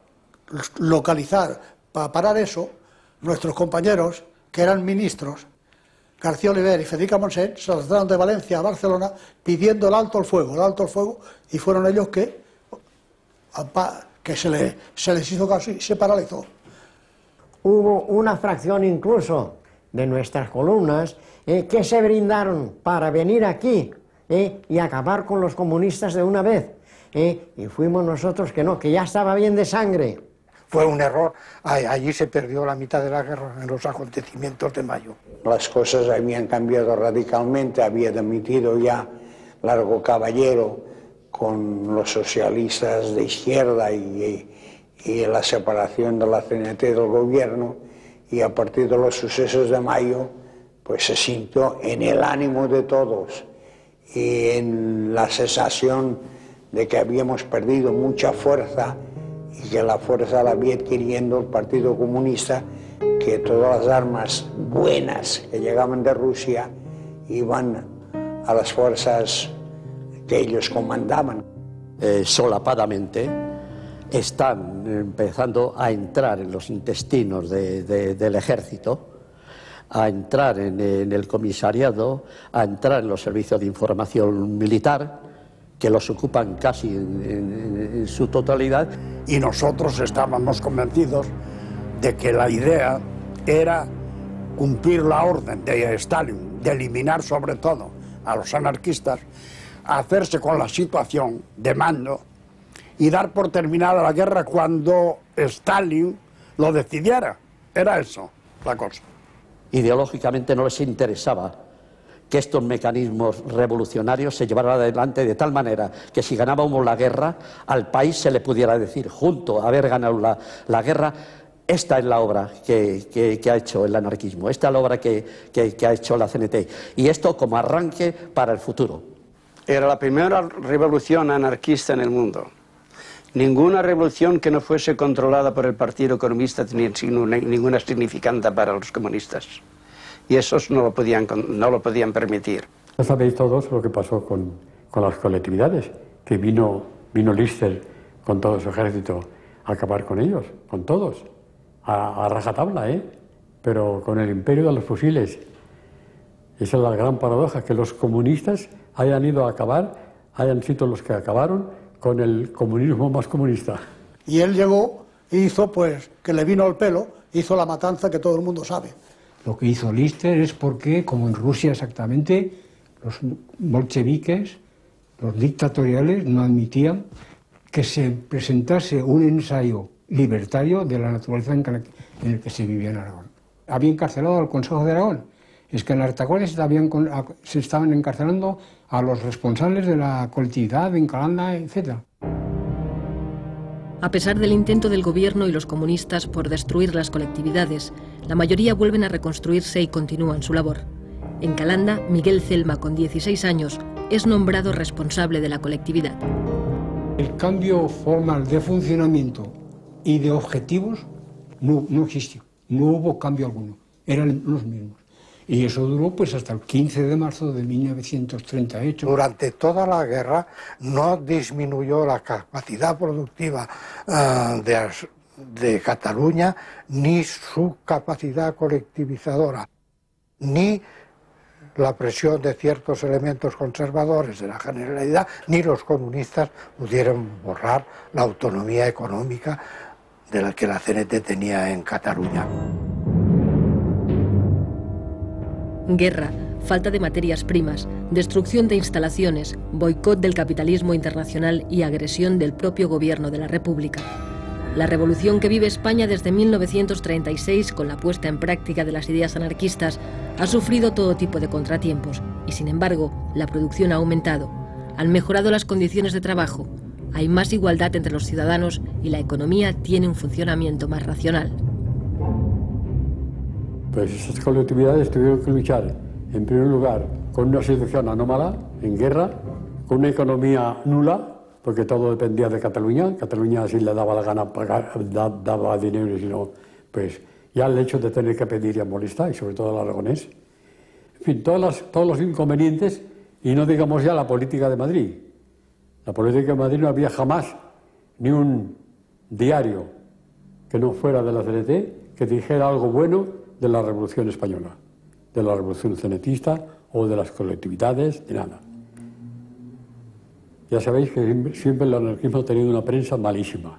Speaker 31: localizar, para parar eso, nuestros compañeros, que eran ministros, García Oliver y Federica Monset, se lanzaron de Valencia a Barcelona pidiendo el alto al fuego, el alto al fuego, y fueron ellos que, que se, le, se les hizo caso y se paralizó.
Speaker 33: Hubo una fracción incluso de nuestras columnas eh, que se brindaron para venir aquí eh, y acabar con los comunistas de una vez. Eh, y fuimos nosotros que no, que ya estaba bien de sangre.
Speaker 14: Fue un error, allí se perdió la mitad de la guerra en los acontecimientos de mayo.
Speaker 15: Las cosas habían cambiado radicalmente, había demitido ya Largo Caballero con los socialistas de izquierda y, y la separación de la CNT del gobierno y a partir de los sucesos de mayo pues se sintió en el ánimo de todos y en la sensación de que habíamos perdido mucha fuerza y que la fuerza la había adquiriendo el Partido Comunista, que todas las armas buenas que llegaban de Rusia iban a las fuerzas que ellos comandaban.
Speaker 26: Eh, solapadamente están empezando a entrar en los intestinos del ejército, a entrar en, el comisariado, a entrar en los servicios de información militar, que los ocupan casi en, su totalidad.
Speaker 37: Y nosotros estábamos convencidos de que la idea era cumplir la orden de Stalin, de eliminar sobre todo a los anarquistas, hacerse con la situación de mando y dar por terminada la guerra cuando Stalin lo decidiera. Era eso la cosa.
Speaker 26: Ideológicamente no les interesaba que estos mecanismos revolucionarios se llevaran adelante de tal manera que si ganábamos la guerra, al país se le pudiera decir, junto a haber ganado la, guerra, esta es la obra que, ha hecho el anarquismo, esta es la obra que, que ha hecho la CNT. Y esto como arranque para el futuro.
Speaker 3: Era la primera revolución anarquista en el mundo. Ninguna revolución que no fuese controlada por el Partido Comunista tenía ninguna significante para los comunistas y esos no lo podían, no lo podían permitir.
Speaker 4: Ya sabéis todos lo que pasó con, con las colectividades, que vino, vino Lister con todo su ejército a acabar con ellos, con todos, a, a rajatabla, ¿eh? pero con el imperio de los fusiles. Esa es la gran paradoja, que los comunistas hayan ido a acabar, hayan sido los que acabaron con el comunismo más comunista.
Speaker 31: Y él llegó e hizo, pues, que le vino al pelo, hizo la matanza que todo el mundo sabe.
Speaker 19: Lo que hizo Lister es porque, como en Rusia exactamente, los bolcheviques, los dictatoriales, no admitían que se presentase un ensayo libertario de la naturaleza en el que se vivía en Aragón. Había encarcelado al Consejo de Aragón. Es que en Artacones se estaban encarcelando a los responsables de la colectividad en Calanda, etc.
Speaker 7: A pesar del intento del gobierno y los comunistas por destruir las colectividades, la mayoría vuelven a reconstruirse y continúan su labor. En Calanda, Miguel Celma, con 16 años, es nombrado responsable de la colectividad.
Speaker 19: El cambio formal de funcionamiento y de objetivos no, no existió, no hubo cambio alguno, eran los mismos. Y eso duró pues hasta el 15 de marzo de 1938.
Speaker 34: Durante toda la guerra no disminuyó la capacidad productiva de, de Cataluña ni su capacidad colectivizadora, ni la presión de ciertos elementos conservadores de la Generalidad, ni los comunistas pudieron borrar la autonomía económica de la que la CNT tenía en Cataluña.
Speaker 7: Guerra, falta de materias primas, destrucción de instalaciones, boicot del capitalismo internacional y agresión del propio gobierno de la República. La revolución que vive España desde 1936 con la puesta en práctica de las ideas anarquistas ha sufrido todo tipo de contratiempos y sin embargo la producción ha aumentado, han mejorado las condiciones de trabajo, hay más igualdad entre los ciudadanos y la economía tiene un funcionamiento más racional.
Speaker 4: Pues esas colectividades tuvieron que luchar, en primer lugar, con una situación anómala, en guerra, con una economía nula, porque todo dependía de Cataluña. Cataluña si le daba la gana pagar, daba dinero, y si no, pues ya el hecho de tener que pedir ya molesta, y sobre todo el aragonés. En fin, todos los inconvenientes, y no digamos ya la política de Madrid. La política de Madrid no había jamás ni un diario que no fuera de la CNT que dijera algo bueno de la Revolución Española, de la Revolución Cenetista o de las colectividades, de nada. Ya sabéis que siempre el anarquismo ha tenido una prensa malísima.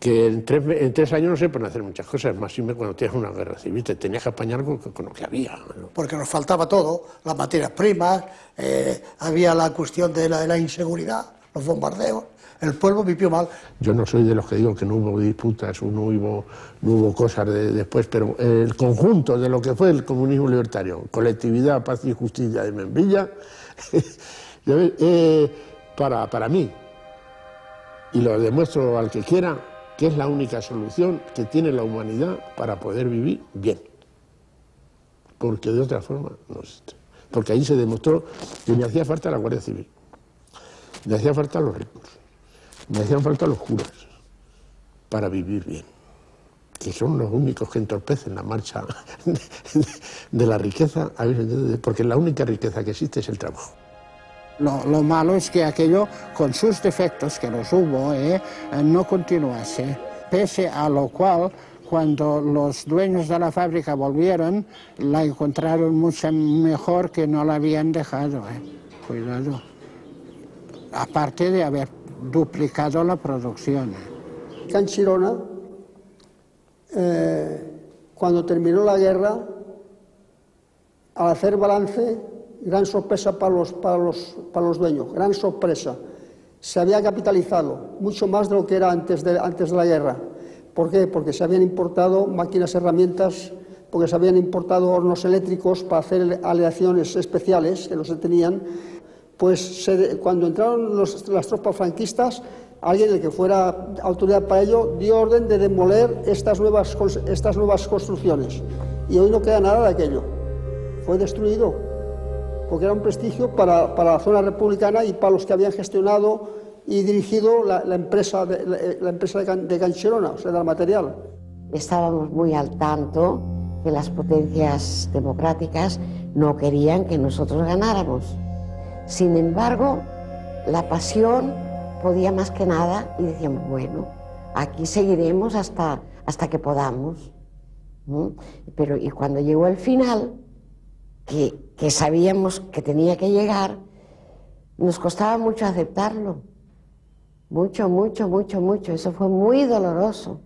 Speaker 34: Que en tres, años no se pueden hacer muchas cosas, más siempre cuando tienes una guerra civil, te tenías que apañar con, lo que había.
Speaker 31: Porque nos faltaba todo, las materias primas, eh, había la cuestión de la, inseguridad, los bombardeos el pueblo vivió mal.
Speaker 34: Yo no soy de los que digo que no hubo disputas, no hubo, no hubo cosas de, después, pero el conjunto de lo que fue el comunismo libertario, colectividad, paz y justicia de Membilla, eh, para, para mí, y lo demuestro al que quiera, que es la única solución que tiene la humanidad para poder vivir bien. Porque de otra forma no existe. Porque ahí se demostró que me hacía falta la Guardia Civil, me hacían falta los ricos, me hacían falta los curas para vivir bien, que son los únicos que entorpecen la marcha de la riqueza, porque la única riqueza que existe es el trabajo.
Speaker 11: Lo, malo es que aquello, con sus defectos, que los hubo, eh, no continuase. Pese a lo cual, cuando los dueños de la fábrica volvieron, la encontraron mucho mejor que no la habían dejado. Eh. Cuidado. Aparte de haber duplicado la producción.
Speaker 22: Canchirona, eh, cuando terminó la guerra, al hacer balance, gran sorpresa para los, para, los, para los dueños, gran sorpresa. Se había capitalizado mucho más de lo que era antes de, antes de la guerra. ¿Por qué? Porque se habían importado máquinas, herramientas, porque se habían importado hornos eléctricos para hacer aleaciones especiales que no se tenían. Pues cuando entraron las tropas franquistas, alguien el que fuera autoridad para ello dio orden de demoler estas nuevas, construcciones. Y hoy no queda nada de aquello. Fue destruido porque era un prestigio para, la zona republicana y para los que habían gestionado y dirigido la, empresa, de, la, empresa de, Cancherona, o sea, del material.
Speaker 18: Estábamos muy al tanto que las potencias democráticas no querían que nosotros ganáramos. Sin embargo, la pasión podía más que nada y decíamos, bueno, aquí seguiremos hasta, hasta que podamos. Pero y cuando llegó el final, que, sabíamos que tenía que llegar, nos costaba mucho aceptarlo. Mucho, mucho, mucho, mucho. Eso fue muy doloroso,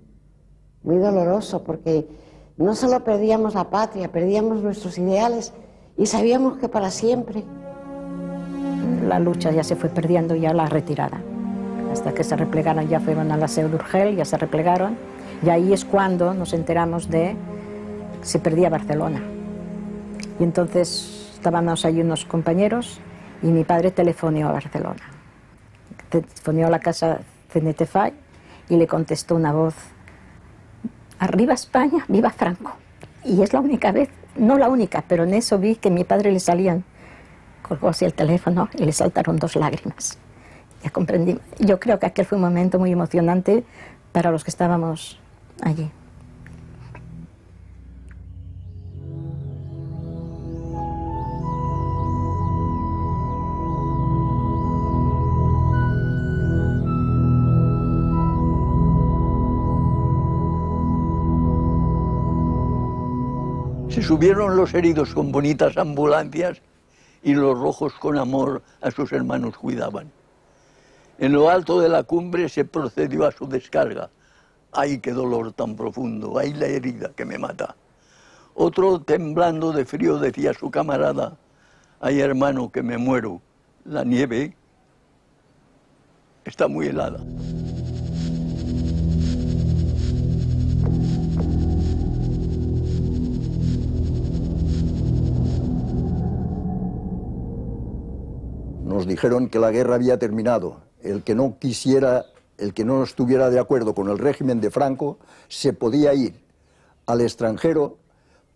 Speaker 18: muy doloroso, porque no solo perdíamos la patria, perdíamos nuestros ideales y sabíamos que para siempre.
Speaker 5: La lucha ya se fue perdiendo ya la retirada. Hasta que se replegaron, ya fueron a la Seu ya se replegaron, y ahí es cuando nos enteramos de que se perdía Barcelona. Y entonces estábamos ahí unos compañeros y mi padre telefonó a Barcelona. Telefonó a la casa CNTFAI y le contestó una voz, arriba España, viva Franco. Y es la única vez, no la única, pero en eso vi que mi padre le salían, colgó así el teléfono y le saltaron dos lágrimas. Ya comprendí. Yo creo que aquel fue un momento muy emocionante para los que estábamos allí.
Speaker 2: Se subieron los heridos con bonitas ambulancias y los rojos con amor a sus hermanos cuidaban. En lo alto de la cumbre se procedió a su descarga. ¡Ay, qué dolor tan profundo! ¡Ay, la herida que me mata! Otro, temblando de frío, decía a su camarada, ¡ay, hermano, que me muero! La nieve está muy helada.
Speaker 40: Nos dijeron que la guerra había terminado. El que no quisiera, el que no estuviera de acuerdo con el régimen de Franco, se podía ir al extranjero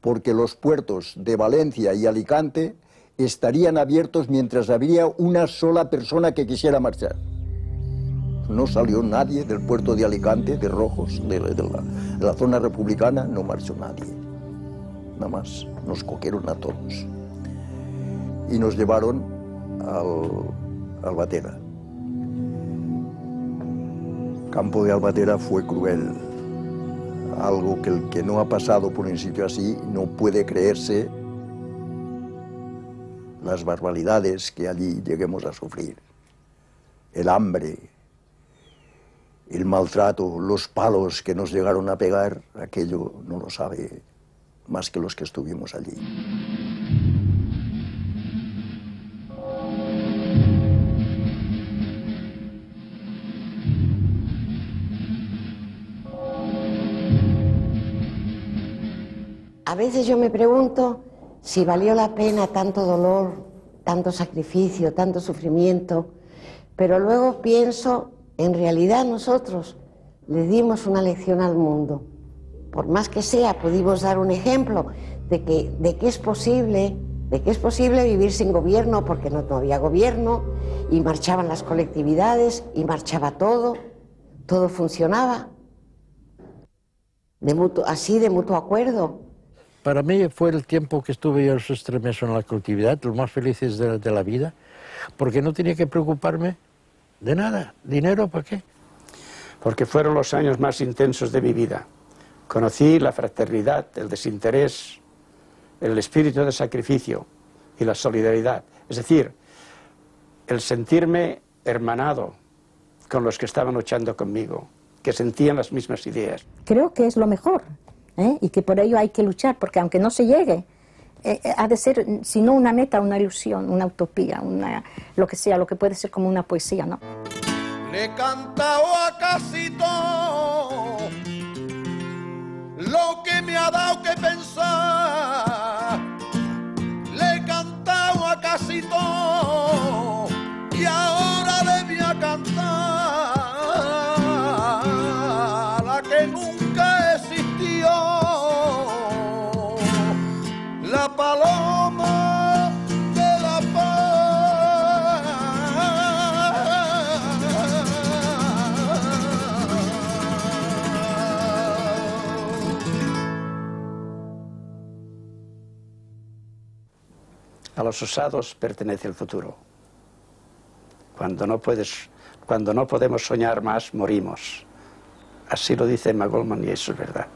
Speaker 40: porque los puertos de Valencia y Alicante estarían abiertos mientras habría una sola persona que quisiera marchar. No salió nadie del puerto de Alicante, de Rojos, de, la zona republicana, no marchó nadie. Nada más, nos cogieron a todos. Y nos llevaron al Albatera. Campo de Albatera fue cruel, algo que el que no ha pasado por un sitio así no puede creerse las barbaridades que allí lleguemos a sufrir. El hambre, el maltrato, los palos que nos llegaron a pegar, aquello no lo sabe más que los que estuvimos allí.
Speaker 18: A veces yo me pregunto si valió la pena tanto dolor, tanto sacrificio, tanto sufrimiento, pero luego pienso, en realidad nosotros le dimos una lección al mundo. Por más que sea, pudimos dar un ejemplo de que, de que es posible, de que es posible vivir sin gobierno, porque no, había gobierno, y marchaban las colectividades, y marchaba todo, todo funcionaba, de así de mutuo acuerdo.
Speaker 27: Para mí fue el tiempo que estuve yo esos tres meses en la cautividad, los más felices de, de la vida, porque no tenía que preocuparme de nada. ¿Dinero para qué?
Speaker 3: Porque fueron los años más intensos de mi vida. Conocí la fraternidad, el desinterés, el espíritu de sacrificio y la solidaridad. Es decir, el sentirme hermanado con los que estaban luchando conmigo, que sentían las mismas ideas.
Speaker 5: Creo que es lo mejor ¿eh? y que por ello hay que luchar, porque aunque no se llegue, eh, eh, ha de ser, si no una meta, una ilusión, una utopía, una, lo que sea, lo que puede ser como una poesía, ¿no?
Speaker 6: Le he cantado a casi todo lo que me ha dado que pensar. Le he cantado a casi todo y ahora A
Speaker 3: los osados pertenece el futuro. Cuando no, puedes, cuando no podemos soñar más, morimos. Así lo dice Emma y eso es verdad.